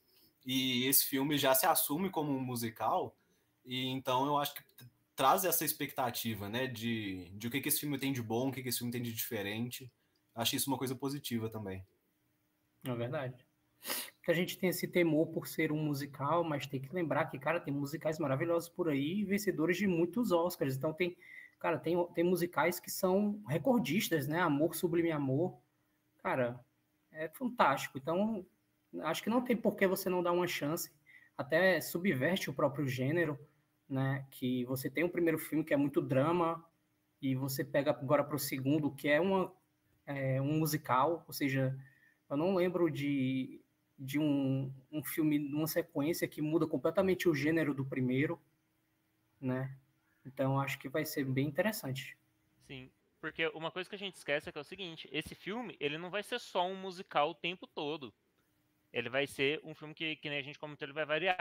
E esse filme já se assume como um musical, e então eu acho que traz essa expectativa, né, de, de o que, que esse filme tem de bom, o que, que esse filme tem de diferente. Acho isso uma coisa positiva também.
É verdade. Que a gente tem esse temor por ser um musical, mas tem que lembrar que, cara, tem musicais maravilhosos por aí, vencedores de muitos Oscars. Então tem, cara, tem, tem musicais que são recordistas, né? Amor Sublime Amor. Cara, é fantástico. Então, acho que não tem por que você não dar uma chance. Até subverte o próprio gênero, né? Que você tem o primeiro filme que é muito drama, e você pega agora para o segundo, que é, uma, é um musical, ou seja, eu não lembro de, de um, um filme, uma sequência que muda completamente o gênero do primeiro, né? Então acho que vai ser bem interessante.
Sim, porque uma coisa que a gente esquece é que é o seguinte, esse filme, ele não vai ser só um musical o tempo todo. Ele vai ser um filme que, que nem a gente comentou, ele vai variar.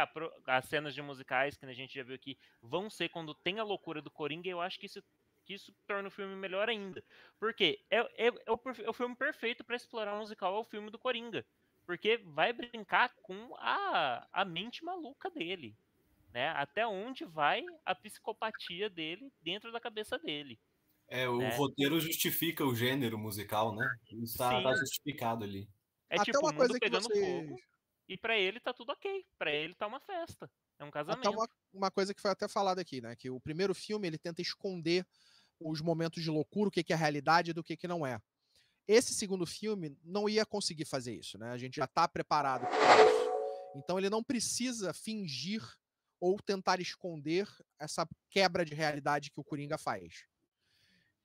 As cenas de musicais, que a gente já viu aqui, vão ser quando tem a loucura do Coringa, e eu acho que isso, que isso torna o filme melhor ainda. Porque é, é, é o, é o filme perfeito para explorar um musical, é o filme do Coringa. Porque vai brincar com a, a mente maluca dele. Né? Até onde vai a psicopatia dele dentro da cabeça dele.
É, o
É.
roteiro justifica o gênero musical, né? Isso tá,
Sim.
tá justificado ali.
É
Até
tipo
uma coisa que
pegando
vocês-
fogo e pra ele tá tudo ok. Pra ele tá uma festa. É um casamento.
uma, uma coisa que foi até falada aqui, né? Que o primeiro filme ele tenta esconder os momentos de loucura, o que, que é realidade e do que, que não é. Esse segundo filme não ia conseguir fazer isso, né? A gente já tá preparado para isso. Então ele não precisa fingir ou tentar esconder essa quebra de realidade que o Coringa faz.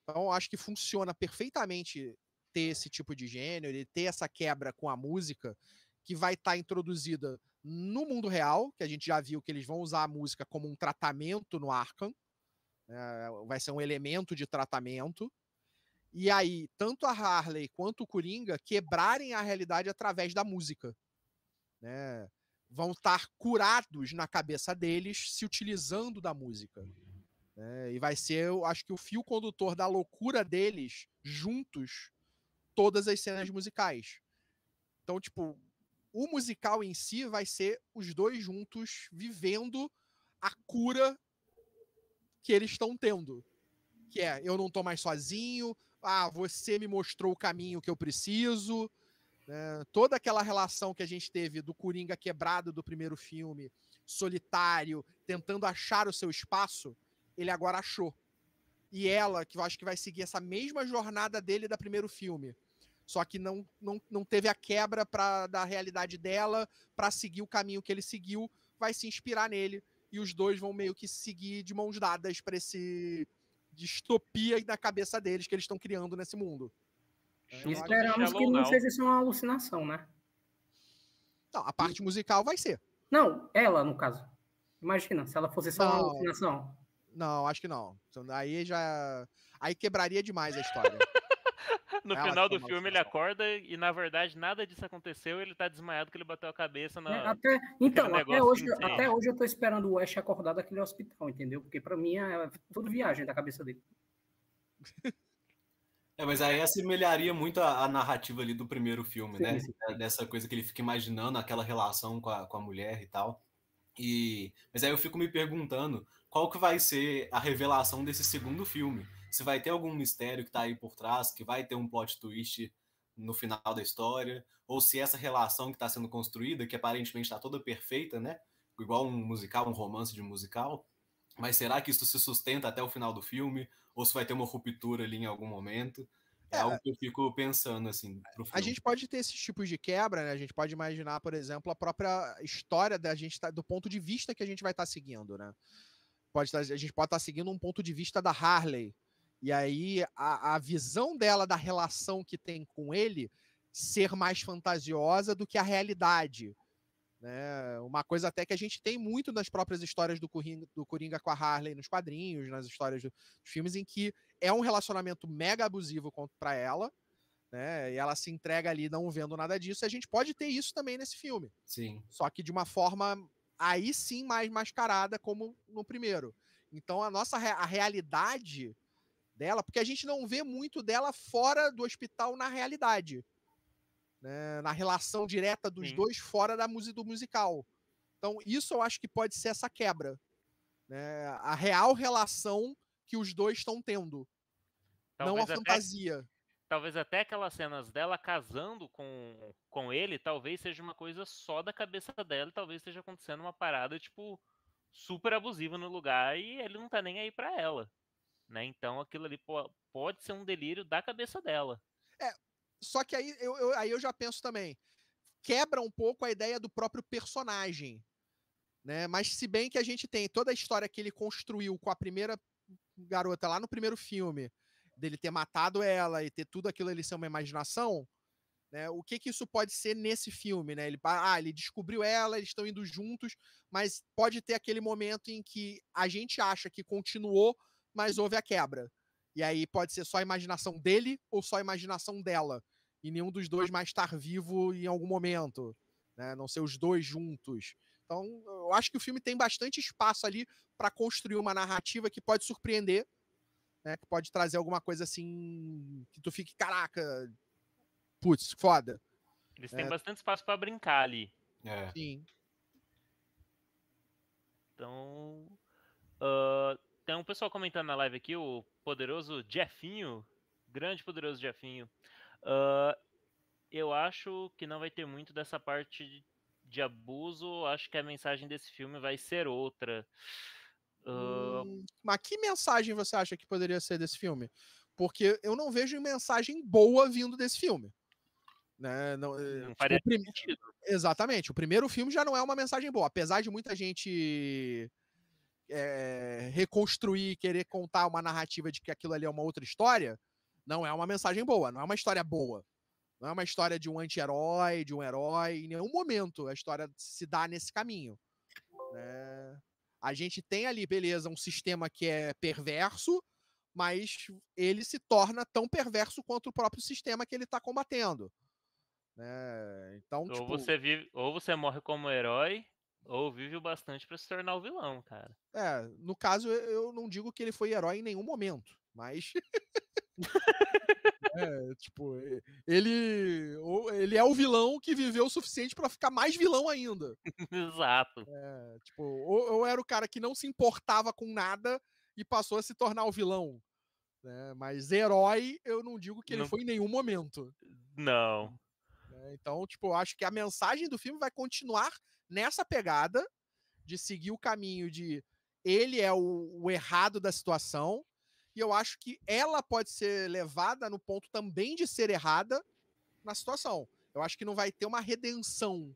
Então acho que funciona perfeitamente ter esse tipo de gênero, ele ter essa quebra com a música que vai estar introduzida no mundo real, que a gente já viu que eles vão usar a música como um tratamento no Arkham, né, vai ser um elemento de tratamento. E aí, tanto a Harley quanto o Coringa quebrarem a realidade através da música. né? Vão estar curados na cabeça deles se utilizando da música. né? E vai ser, eu acho que, o fio condutor da loucura deles juntos todas as cenas musicais. Então, tipo, o musical em si vai ser os dois juntos vivendo a cura que eles estão tendo. Que é, eu não tô mais sozinho, ah, você me mostrou o caminho que eu preciso. né? Toda aquela relação que a gente teve do Coringa quebrado do primeiro filme, solitário, tentando achar o seu espaço, ele agora achou. E ela, que eu acho que vai seguir essa mesma jornada dele da primeiro filme. Só que não, não, não teve a quebra pra, da realidade dela para seguir o caminho que ele seguiu, vai se inspirar nele. E os dois vão meio que seguir de mãos dadas para esse distopia na cabeça deles que eles estão criando nesse mundo.
E
Eu acho-
esperamos que não seja só uma alucinação, né?
Não, a parte musical vai ser.
Não, ela, no caso. Imagina, se ela fosse só uma
Não.
alucinação.
Não, acho que não. Aí já. Aí quebraria demais a história.
No
Ela
final do filme ele acorda e na verdade nada disso aconteceu, ele tá desmaiado que ele bateu a cabeça
É,
na.
até, então, até
negócio
hoje,
que tem.
até hoje eu tô esperando o Ash acordar daquele hospital, entendeu? Porque pra mim é tudo viagem da cabeça dele.
É, mas aí assemelharia muito a, a narrativa ali do primeiro filme,
Sim,
né?
sim.
Dessa coisa que ele fica imaginando aquela relação com a, com a mulher e tal. E, mas aí eu fico me perguntando qual que vai ser a revelação desse segundo filme. Se vai ter algum mistério que tá aí por trás, que vai ter um plot twist no final da história, ou se essa relação que está sendo construída, que aparentemente está toda perfeita, né? Igual um musical, um romance de musical, mas será que isso se sustenta até o final do filme? Ou se vai ter uma ruptura ali em algum momento? É,
É,
algo que eu fico pensando, assim.
A gente pode ter esses tipos de quebra, né? A gente pode imaginar, por exemplo, a própria história da gente tá- do ponto de vista que a gente vai estar seguindo, né? Pode tá- a gente pode estar seguindo um ponto de vista da Harley. E aí a, a visão dela da relação que tem com ele ser mais fantasiosa do que a realidade. Né? Uma coisa até que a gente tem muito nas próprias histórias do Coringa, do Coringa com a Harley nos quadrinhos, nas histórias do- dos filmes, em que é um relacionamento mega abusivo para ela, né? E ela se entrega ali não vendo nada disso. E a gente pode ter isso também nesse filme.
Sim.
Só que de uma forma aí sim mais mascarada, como no primeiro. Então a nossa a realidade dela, porque a gente não vê muito dela fora do hospital na realidade, né? na relação direta dos
Sim.
dois fora da música do musical. Então isso eu acho que pode ser essa quebra, né? A real relação que os dois estão tendo, não a
Talvez até,
fantasia.
talvez até aquelas cenas dela casando com, com ele, talvez seja uma coisa só da cabeça dela, talvez esteja acontecendo uma parada, tipo, super abusiva no lugar e ele não tá nem aí pra ela. Né? Então aquilo ali po- pode ser um delírio da cabeça dela.
Só que aí eu, eu- aí eu já penso também, quebra um pouco a ideia do próprio personagem, né? Mas se bem que a gente tem toda a história que ele construiu com a primeira garota lá no primeiro filme, dele ter matado ela e ter tudo aquilo ali ser uma imaginação, né? O que que isso pode ser nesse filme, né? Ele, ah, ele descobriu ela, eles estão indo juntos, mas pode ter aquele momento em que a gente acha que continuou, mas houve a quebra. E aí pode ser só a imaginação dele ou só a imaginação dela. E nenhum dos dois mais estar vivo em algum momento. Né? Não ser os dois juntos. Então, eu acho que o filme tem bastante espaço ali para construir uma narrativa que pode surpreender. Né? Que pode trazer alguma coisa assim. Que tu fique, caraca. Putz, foda.
Eles têm
É.
bastante espaço pra brincar ali.
É.
Sim.
Então. ah, tem um pessoal comentando na live aqui, o poderoso Jeffinho. Grande poderoso Jeffinho. Ah, eu acho que não vai ter muito dessa parte de- abuso. Acho que a mensagem desse filme vai ser outra. Ah,
Hum, mas que mensagem você acha que poderia ser desse filme? Porque eu não vejo mensagem boa vindo desse filme. Né? Não, eh,
não
tipo,
faria
o prim-. Exatamente. O primeiro filme já não é uma mensagem boa. Apesar de muita gente eh, reconstruir, querer contar uma narrativa de que aquilo ali é uma outra história, não é uma mensagem boa, não é uma história boa. Não é uma história de um anti-herói, de um herói. Em nenhum momento a história se dá nesse caminho. né? A gente tem ali, beleza, um sistema que é perverso, mas ele se torna tão perverso quanto o próprio sistema que ele está combatendo. né? Então,
Ou
tipo,
você vive, ou você morre como herói, ou vive o bastante pra se tornar o vilão, cara.
é, no caso, eu não digo que ele foi herói em nenhum momento, mas. é, tipo, ele, ele é o vilão que viveu o suficiente para ficar mais vilão ainda.
Exato.
É, tipo, ou, ou era o cara que não se importava com nada e passou a se tornar o vilão. né? Mas herói, eu não digo que ele
Não-
foi em nenhum momento.
Não.
né? Então, tipo, eu acho que a mensagem do filme vai continuar nessa pegada de seguir o caminho de ele é o, o errado da situação. E eu acho que ela pode ser levada no ponto também de ser errada na situação. Eu acho que não vai ter uma redenção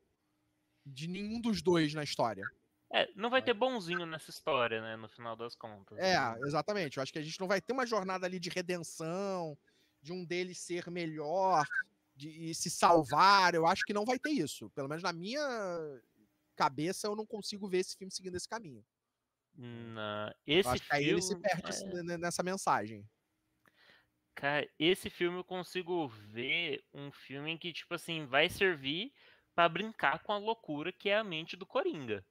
de nenhum dos dois na história.
É, não vai ter bonzinho nessa história, né? No final das contas.
É, exatamente. Eu acho que a gente não vai ter uma jornada ali de redenção, de um deles ser melhor, de e se salvar. Eu acho que não vai ter isso. Pelo menos na minha cabeça, eu não consigo ver esse filme seguindo esse caminho.
Na-
Eu
Esse
acho que aí ele se perde
é,
assim, ne- nessa mensagem.
Cara, esse filme eu consigo ver um filme em que, tipo assim, vai servir pra brincar com a loucura que é a mente do Coringa.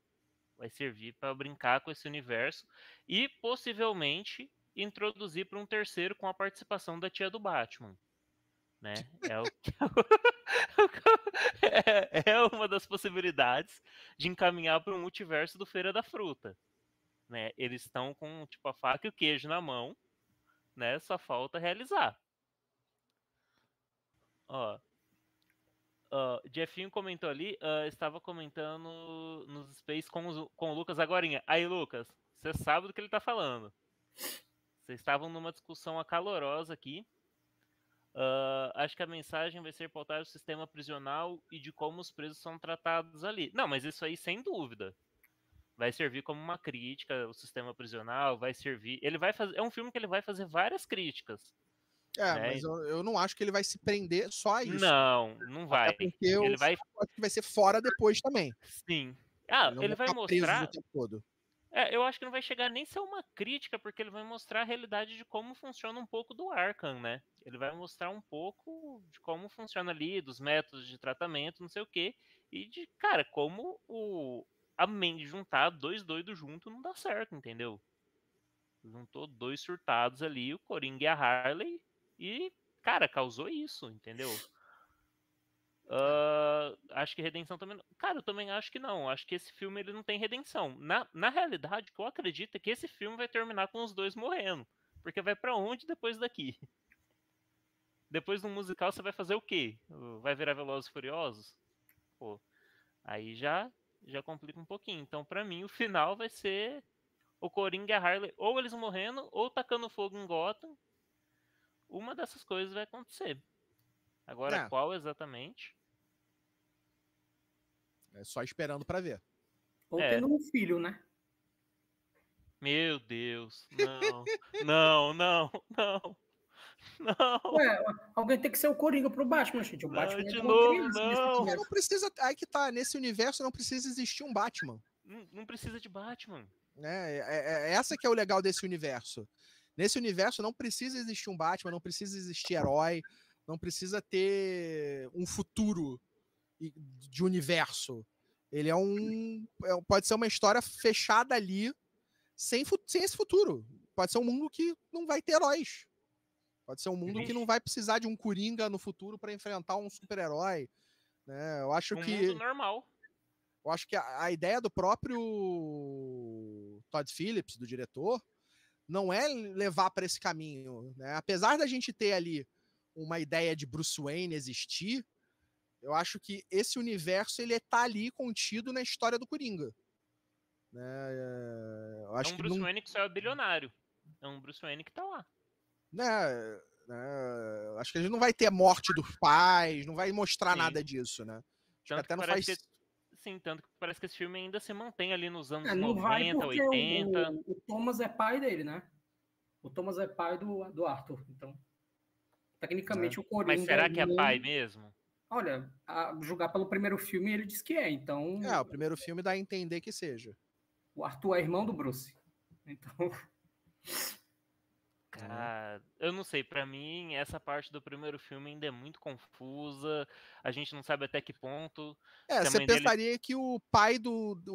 Vai servir pra brincar com esse universo e possivelmente introduzir para um terceiro com a participação da tia do Batman. Né? É, o que- é, é uma das possibilidades de encaminhar para o multiverso do Feira da Fruta. Né? Eles estão com tipo a faca e o queijo na mão né? Só falta realizar. Ó. ó, Jeffinho comentou ali, ah, estava comentando nos Space com, os- com o Lucas agorinha. Aí, Lucas, você sabe do que ele tá falando. Vocês estavam numa discussão acalorosa aqui. Ah, acho que a mensagem vai ser pautar o sistema prisional e de como os presos são tratados ali. Não, mas isso aí sem dúvida vai servir como uma crítica ao sistema prisional, vai servir. Ele vai fazer. É um filme que ele vai fazer várias críticas.
É,
né?
mas eu, eu não acho que ele vai se prender só a isso.
Não, não vai.
Até porque
Ele vai.
acho que vai ser fora depois também.
Sim. Ah,
não
ele vai mostrar. É, eu acho que não vai chegar nem ser uma crítica, porque ele vai mostrar a realidade de como funciona um pouco do Arkham, né? Ele vai mostrar um pouco de como funciona ali, dos métodos de tratamento, não sei o quê. E de, cara, como o. A mente juntar dois doidos junto não dá certo, entendeu? Juntou dois surtados ali, o Coringa e a Harley, e, cara, causou isso, entendeu? Ah, acho que redenção também. não- Cara, eu também acho que não. Acho que esse filme ele não tem redenção. Na, na realidade, o que eu acredito é que esse filme vai terminar com os dois morrendo. Porque vai pra onde depois daqui? Depois do musical você vai fazer o quê? Uh, Vai virar Velozes e Furiosos? Pô, aí já já complica um pouquinho. Então, pra mim, o final vai ser o Coringa e a Harley ou eles morrendo ou tacando fogo em Gotham. Uma dessas coisas vai acontecer. Agora,
É.
qual exatamente?
É só esperando pra ver.
Ou
É.
tendo um filho, né?
Meu Deus, não, não, não, não, não.
Ué, alguém tem que ser o Coringa pro Batman, gente. O
Não,
Batman
de
é
novo,
criança
não.
Não precisa. Aí que tá, nesse universo não precisa existir um Batman.
Não, não precisa de Batman.
né? É, é- é essa que é o legal desse universo. Nesse universo não precisa existir um Batman, não precisa existir herói, não precisa ter um futuro de universo. Ele é um. é- pode ser uma história fechada ali, sem, sem esse futuro. Pode ser um mundo que não vai ter heróis. Pode ser um mundo que não vai precisar de um Coringa no futuro para enfrentar um super-herói. né? Eu acho
Um
que.
mundo normal.
Eu acho que a, a ideia do próprio Todd Phillips, do diretor, não é levar para esse caminho. Né? Apesar da gente ter ali uma ideia de Bruce Wayne existir, eu acho que esse universo ele tá ali contido na história do Coringa. Né? É, Eu
É
acho
um
que
Bruce
não,
Wayne que só é bilionário. É um Bruce Wayne que tá lá.
né, né, acho que a gente não vai ter a morte dos pais, não vai mostrar
Sim.
nada disso, né?
Tanto
até
que
não
parece
faz.
que- Sim, tanto que parece que esse filme ainda se mantém ali nos anos
É, não vai
90,
porque
80.
o, o Thomas é pai dele, né? O Thomas é pai do, do Arthur. Então, tecnicamente, o Coringa...
Mas será que é pai mesmo?
Olha, a julgar pelo primeiro filme, ele diz que é. Então,
É, o primeiro filme dá a entender que seja.
o Arthur é irmão do Bruce. Então,
Cara, eu não sei, pra mim essa parte do primeiro filme ainda é muito confusa. A gente não sabe até que ponto.
É, você
mãe dele-
pensaria que o pai do, do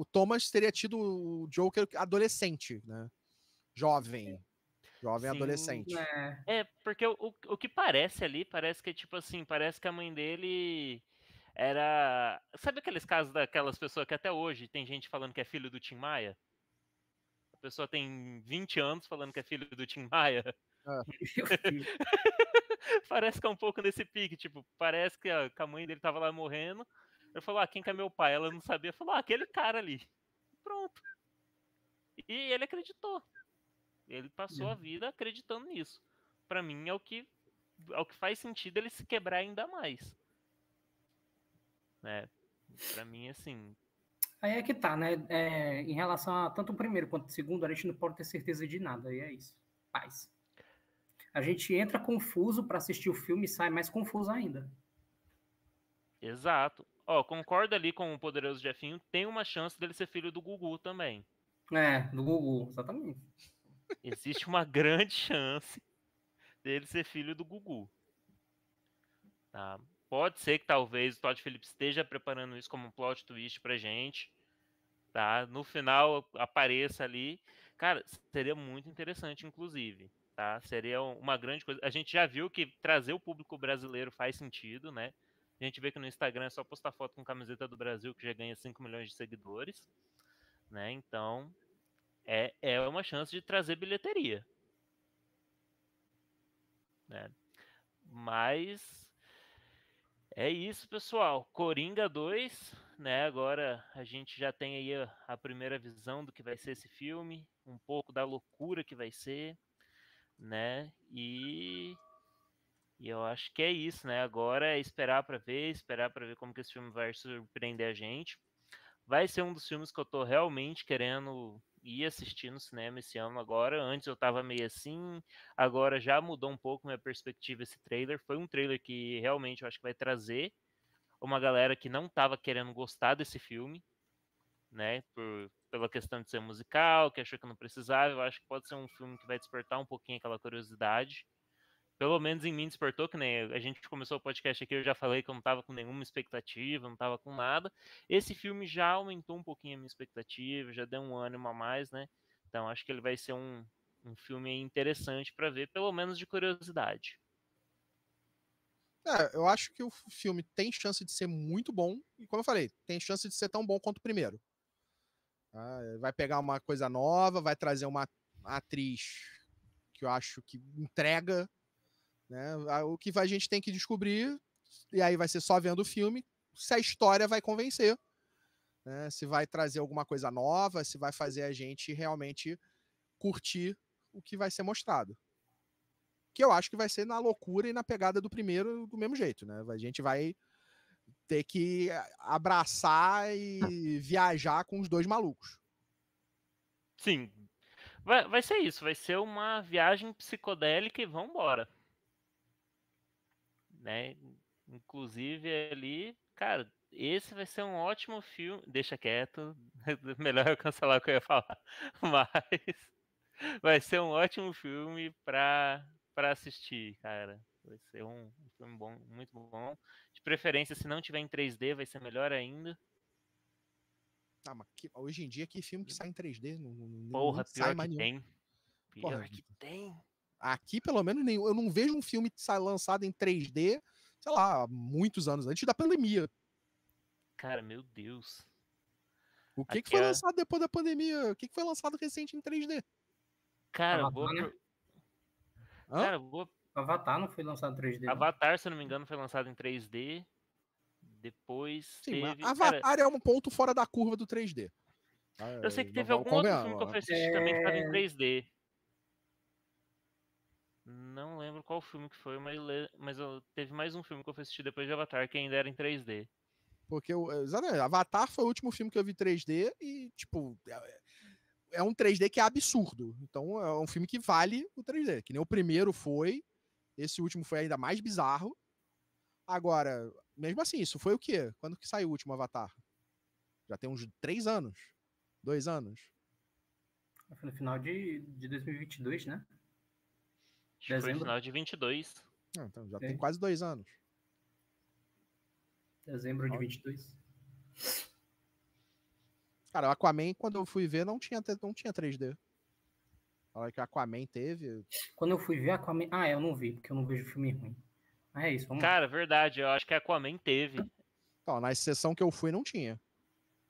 o Thomas teria tido o Joker adolescente, né? Jovem. Jovem
Sim,
adolescente.
é,
É, porque o, o, o que parece ali, parece que, tipo assim, parece que a mãe dele era. Sabe aqueles casos daquelas pessoas que até hoje tem gente falando que é filho do Tim Maia? A pessoa tem 20 anos falando que é filho do Tim Maia.
meu filho.
parece que é um pouco nesse pique, tipo, parece que a, que a mãe dele tava lá morrendo. Ele falou, ah, quem que é meu pai? Ela não sabia. Falou, ah, aquele cara ali. Pronto. E ele acreditou. Ele passou a vida acreditando nisso. Pra mim é o que é o que faz sentido ele se quebrar ainda mais. Né? Pra mim, assim,
Aí é que tá, né? É, em relação a tanto o primeiro quanto o segundo, a gente não pode ter certeza de nada. E é isso. Paz. A gente entra confuso pra assistir o filme e sai mais confuso ainda.
exato. Ó, concordo ali com o poderoso Jefinho, tem uma chance dele ser filho do Gugu também.
É, do Google, exatamente.
Existe uma grande chance dele ser filho do Gugu. Tá? Pode ser que talvez o Todd Phillips esteja preparando isso como um plot twist pra gente. Tá? No final apareça ali. Cara, seria muito interessante, inclusive. Tá? Seria um- uma grande coisa. A gente já viu que trazer o público brasileiro faz sentido, né? A gente vê que no Instagram é só postar foto com camiseta do Brasil que já ganha 5 milhões de seguidores. Né? Então, é, é uma chance de trazer bilheteria. Né? Mas é isso, pessoal. Coringa 2, né? Agora a gente já tem aí a, a primeira visão do que vai ser esse filme, um pouco da loucura que vai ser, né? E e eu acho que é isso, né? Agora é esperar para ver, esperar para ver como que esse filme vai surpreender a gente. Vai ser um dos filmes que eu tô realmente querendo ir assistir no cinema esse ano agora. Antes eu tava meio assim, agora já mudou um pouco minha perspectiva esse trailer. Foi um trailer que realmente eu acho que vai trazer uma galera que não tava querendo gostar desse filme, né? Por, pela questão de ser musical, que achou que não precisava. Eu acho que pode ser um filme que vai despertar um pouquinho aquela curiosidade pelo menos em mim despertou, que nem a gente começou o podcast aqui, eu já falei que eu não tava com nenhuma expectativa, não tava com nada. Esse filme já aumentou um pouquinho a minha expectativa, já deu um ânimo a mais, né? Então acho que ele vai ser um, um filme interessante para ver, pelo menos de curiosidade.
É, eu acho que o filme tem chance de ser muito bom. E como eu falei, tem chance de ser tão bom quanto o primeiro. Tá? Vai pegar uma coisa nova, vai trazer uma atriz que eu acho que entrega. Né? O que a gente tem que descobrir, e aí vai ser só vendo o filme, se a história vai convencer. né? Se vai trazer alguma coisa nova, se vai fazer a gente realmente curtir o que vai ser mostrado que eu acho que vai ser na loucura e na pegada do primeiro do mesmo jeito, né? A gente vai ter que abraçar e viajar com os dois malucos.
Sim. Vai, vai ser isso, vai ser uma viagem psicodélica e vambora. Né? Inclusive ali, cara, esse vai ser um ótimo filme. Deixa quieto, melhor eu cancelar o que eu ia falar. Mas vai ser um ótimo filme pra, pra assistir, cara. Vai ser um, filme bom, muito bom. De preferência, se não tiver em 3D, vai ser melhor ainda.
Ah, mas que- hoje em dia, que filme que sai em 3D? Não, não-
Porra,
nem
pior
sai
que
mais nenhum.
tem. Pior
Porra,
que tem.
Aqui, pelo menos, nenhum. Eu não vejo um filme lançado em 3D, sei lá, há muitos anos, antes da pandemia.
Cara, meu Deus.
O que, que foi
é-
lançado depois da pandemia? O que, que foi lançado recente em 3D?
Cara,
Avatar,
boa
né?
Cara, boa
Avatar não foi lançado em 3D. não.
Avatar, se eu não me engano, foi lançado em 3D. Depois
Sim,
teve. cara,
Avatar é um ponto fora da curva do 3D. tá?
eu sei que
Não
teve algum outro filme que eu fui
né?
assistir também que tava em
É.
3D. Não lembro qual filme que foi, mas, le- mas eu- teve mais um filme que eu fui assistir depois de Avatar que ainda era em 3D.
Porque o, exatamente, Avatar foi o último filme que eu vi 3D e, tipo, é, é um 3D que é absurdo. Então é um filme que vale o 3D. Que nem o primeiro foi, esse último foi ainda mais bizarro. Agora, mesmo assim, isso foi o quê? Quando que saiu o último Avatar? Já tem uns três anos? Dois anos?
Foi no final de, de 2022, né?
Acho que foi no
Dezembro.
final de 22.
Ah, então já
É.
tem quase dois anos.
Dezembro de
Ó.
22.
Cara, o Aquaman, quando eu fui ver, não tinha, não tinha 3D. A hora que o Aquaman teve.
Quando eu fui ver Aquaman. Ah, eu não vi, porque eu não vejo filme ruim. Mas é isso, vamos lá.
Cara, verdade, eu acho que Aquaman teve.
Então, na sessão que eu fui, não tinha.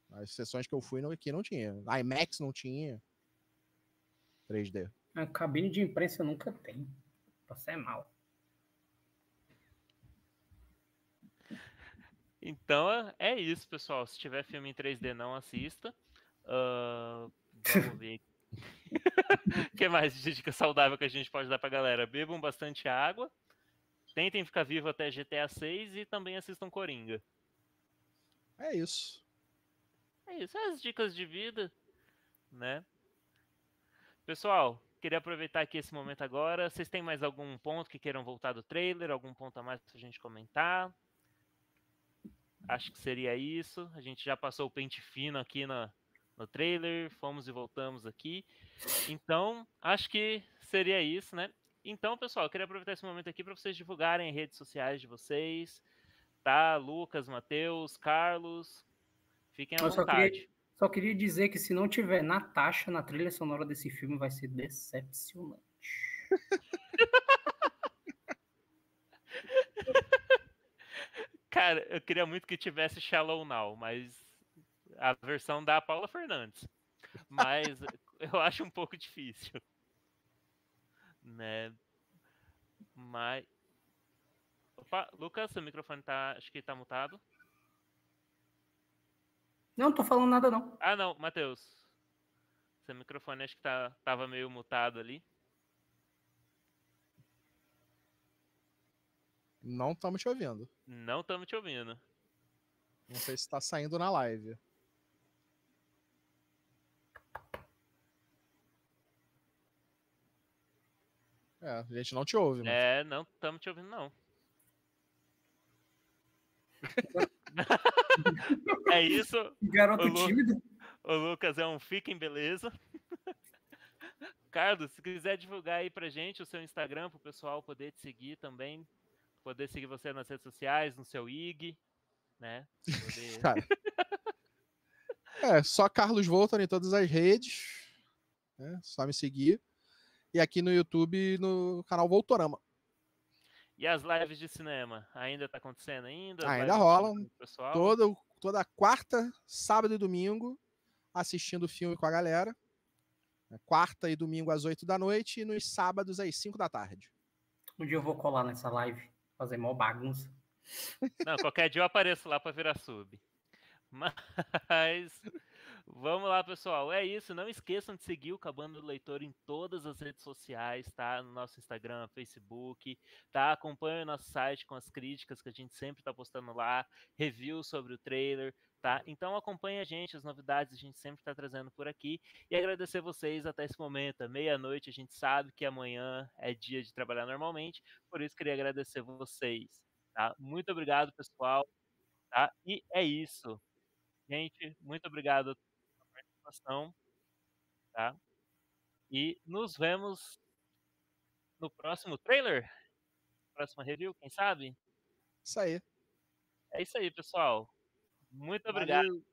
Nas sessões que eu fui, não, aqui não tinha. A IMAX não tinha. 3D.
A cabine de imprensa nunca tem. Passar é mal.
Então é isso, pessoal. Se tiver filme em 3D, não assista. Ah, vamos ver. O que mais de dica saudável que a gente pode dar pra galera? Bebam bastante água. Tentem ficar vivo até GTA 6 e também assistam Coringa.
É isso.
É isso, é as dicas de vida, né? Pessoal, queria aproveitar aqui esse momento agora. Vocês têm mais algum ponto que queiram voltar do trailer? Algum ponto a mais pra gente comentar? Acho que seria isso. A gente já passou o pente fino aqui na, no trailer, fomos e voltamos aqui. Então, acho que seria isso, né? Então, pessoal, eu queria aproveitar esse momento aqui para vocês divulgarem redes sociais de vocês, tá? Lucas, Matheus, Carlos, fiquem à
Eu só
vontade.
queria, só queria dizer que se não tiver Natasha na trilha sonora desse filme, vai ser decepcionante.
Cara, eu queria muito que tivesse Shallow Now, mas a versão da Paula Fernandes. Mas eu acho um pouco difícil. Né? Mas. Opa, Lucas, seu microfone tá. Acho que tá mutado.
Não, tô falando nada não.
Ah, não, Matheus. Seu microfone acho que tá, tava meio mutado ali.
Não estamos te ouvindo.
Não estamos te ouvindo.
Não sei se tá saindo na live. É, a gente não te ouve, mano.
É, não estamos te ouvindo, não. é isso.
Garoto
o Lu-
tímido.
O Lucas é um fiquem beleza. Carlos, se quiser divulgar aí pra gente o seu Instagram, pro pessoal poder te seguir também, poder seguir você nas redes sociais, no seu IG, né? Poder-
Cara. É, só Carlos Voltor em todas as redes. né? Só me seguir. E aqui no YouTube, no canal Voltorama.
E as lives de cinema? Ainda tá acontecendo ainda?
Ainda
Pessoal?
Todo, toda quarta, sábado e domingo, assistindo o filme com a galera. É, Quarta e domingo às 8 da noite e nos sábados às 5 da tarde.
Um dia eu vou colar nessa live, fazer mó bagunça.
Não, qualquer dia eu apareço lá para virar sub. Mas vamos lá, pessoal. É isso. Não esqueçam de seguir o Cabana do Leitor em todas as redes sociais, tá? No nosso Instagram, Facebook, tá? Acompanhe o nosso site com as críticas que a gente sempre tá postando lá, reviews sobre o trailer, tá? Então acompanhe a gente, as novidades a gente sempre tá trazendo por aqui e agradecer vocês até esse momento. É Meia-noite, a gente sabe que amanhã é dia de trabalhar normalmente, por isso queria agradecer vocês, tá? Muito obrigado, pessoal, tá? E é isso. Gente, muito obrigado participação, tá? E nos vemos no próximo trailer, próxima review, quem sabe?
Isso aí.
É isso aí, pessoal. Muito obrigado.
Valeu.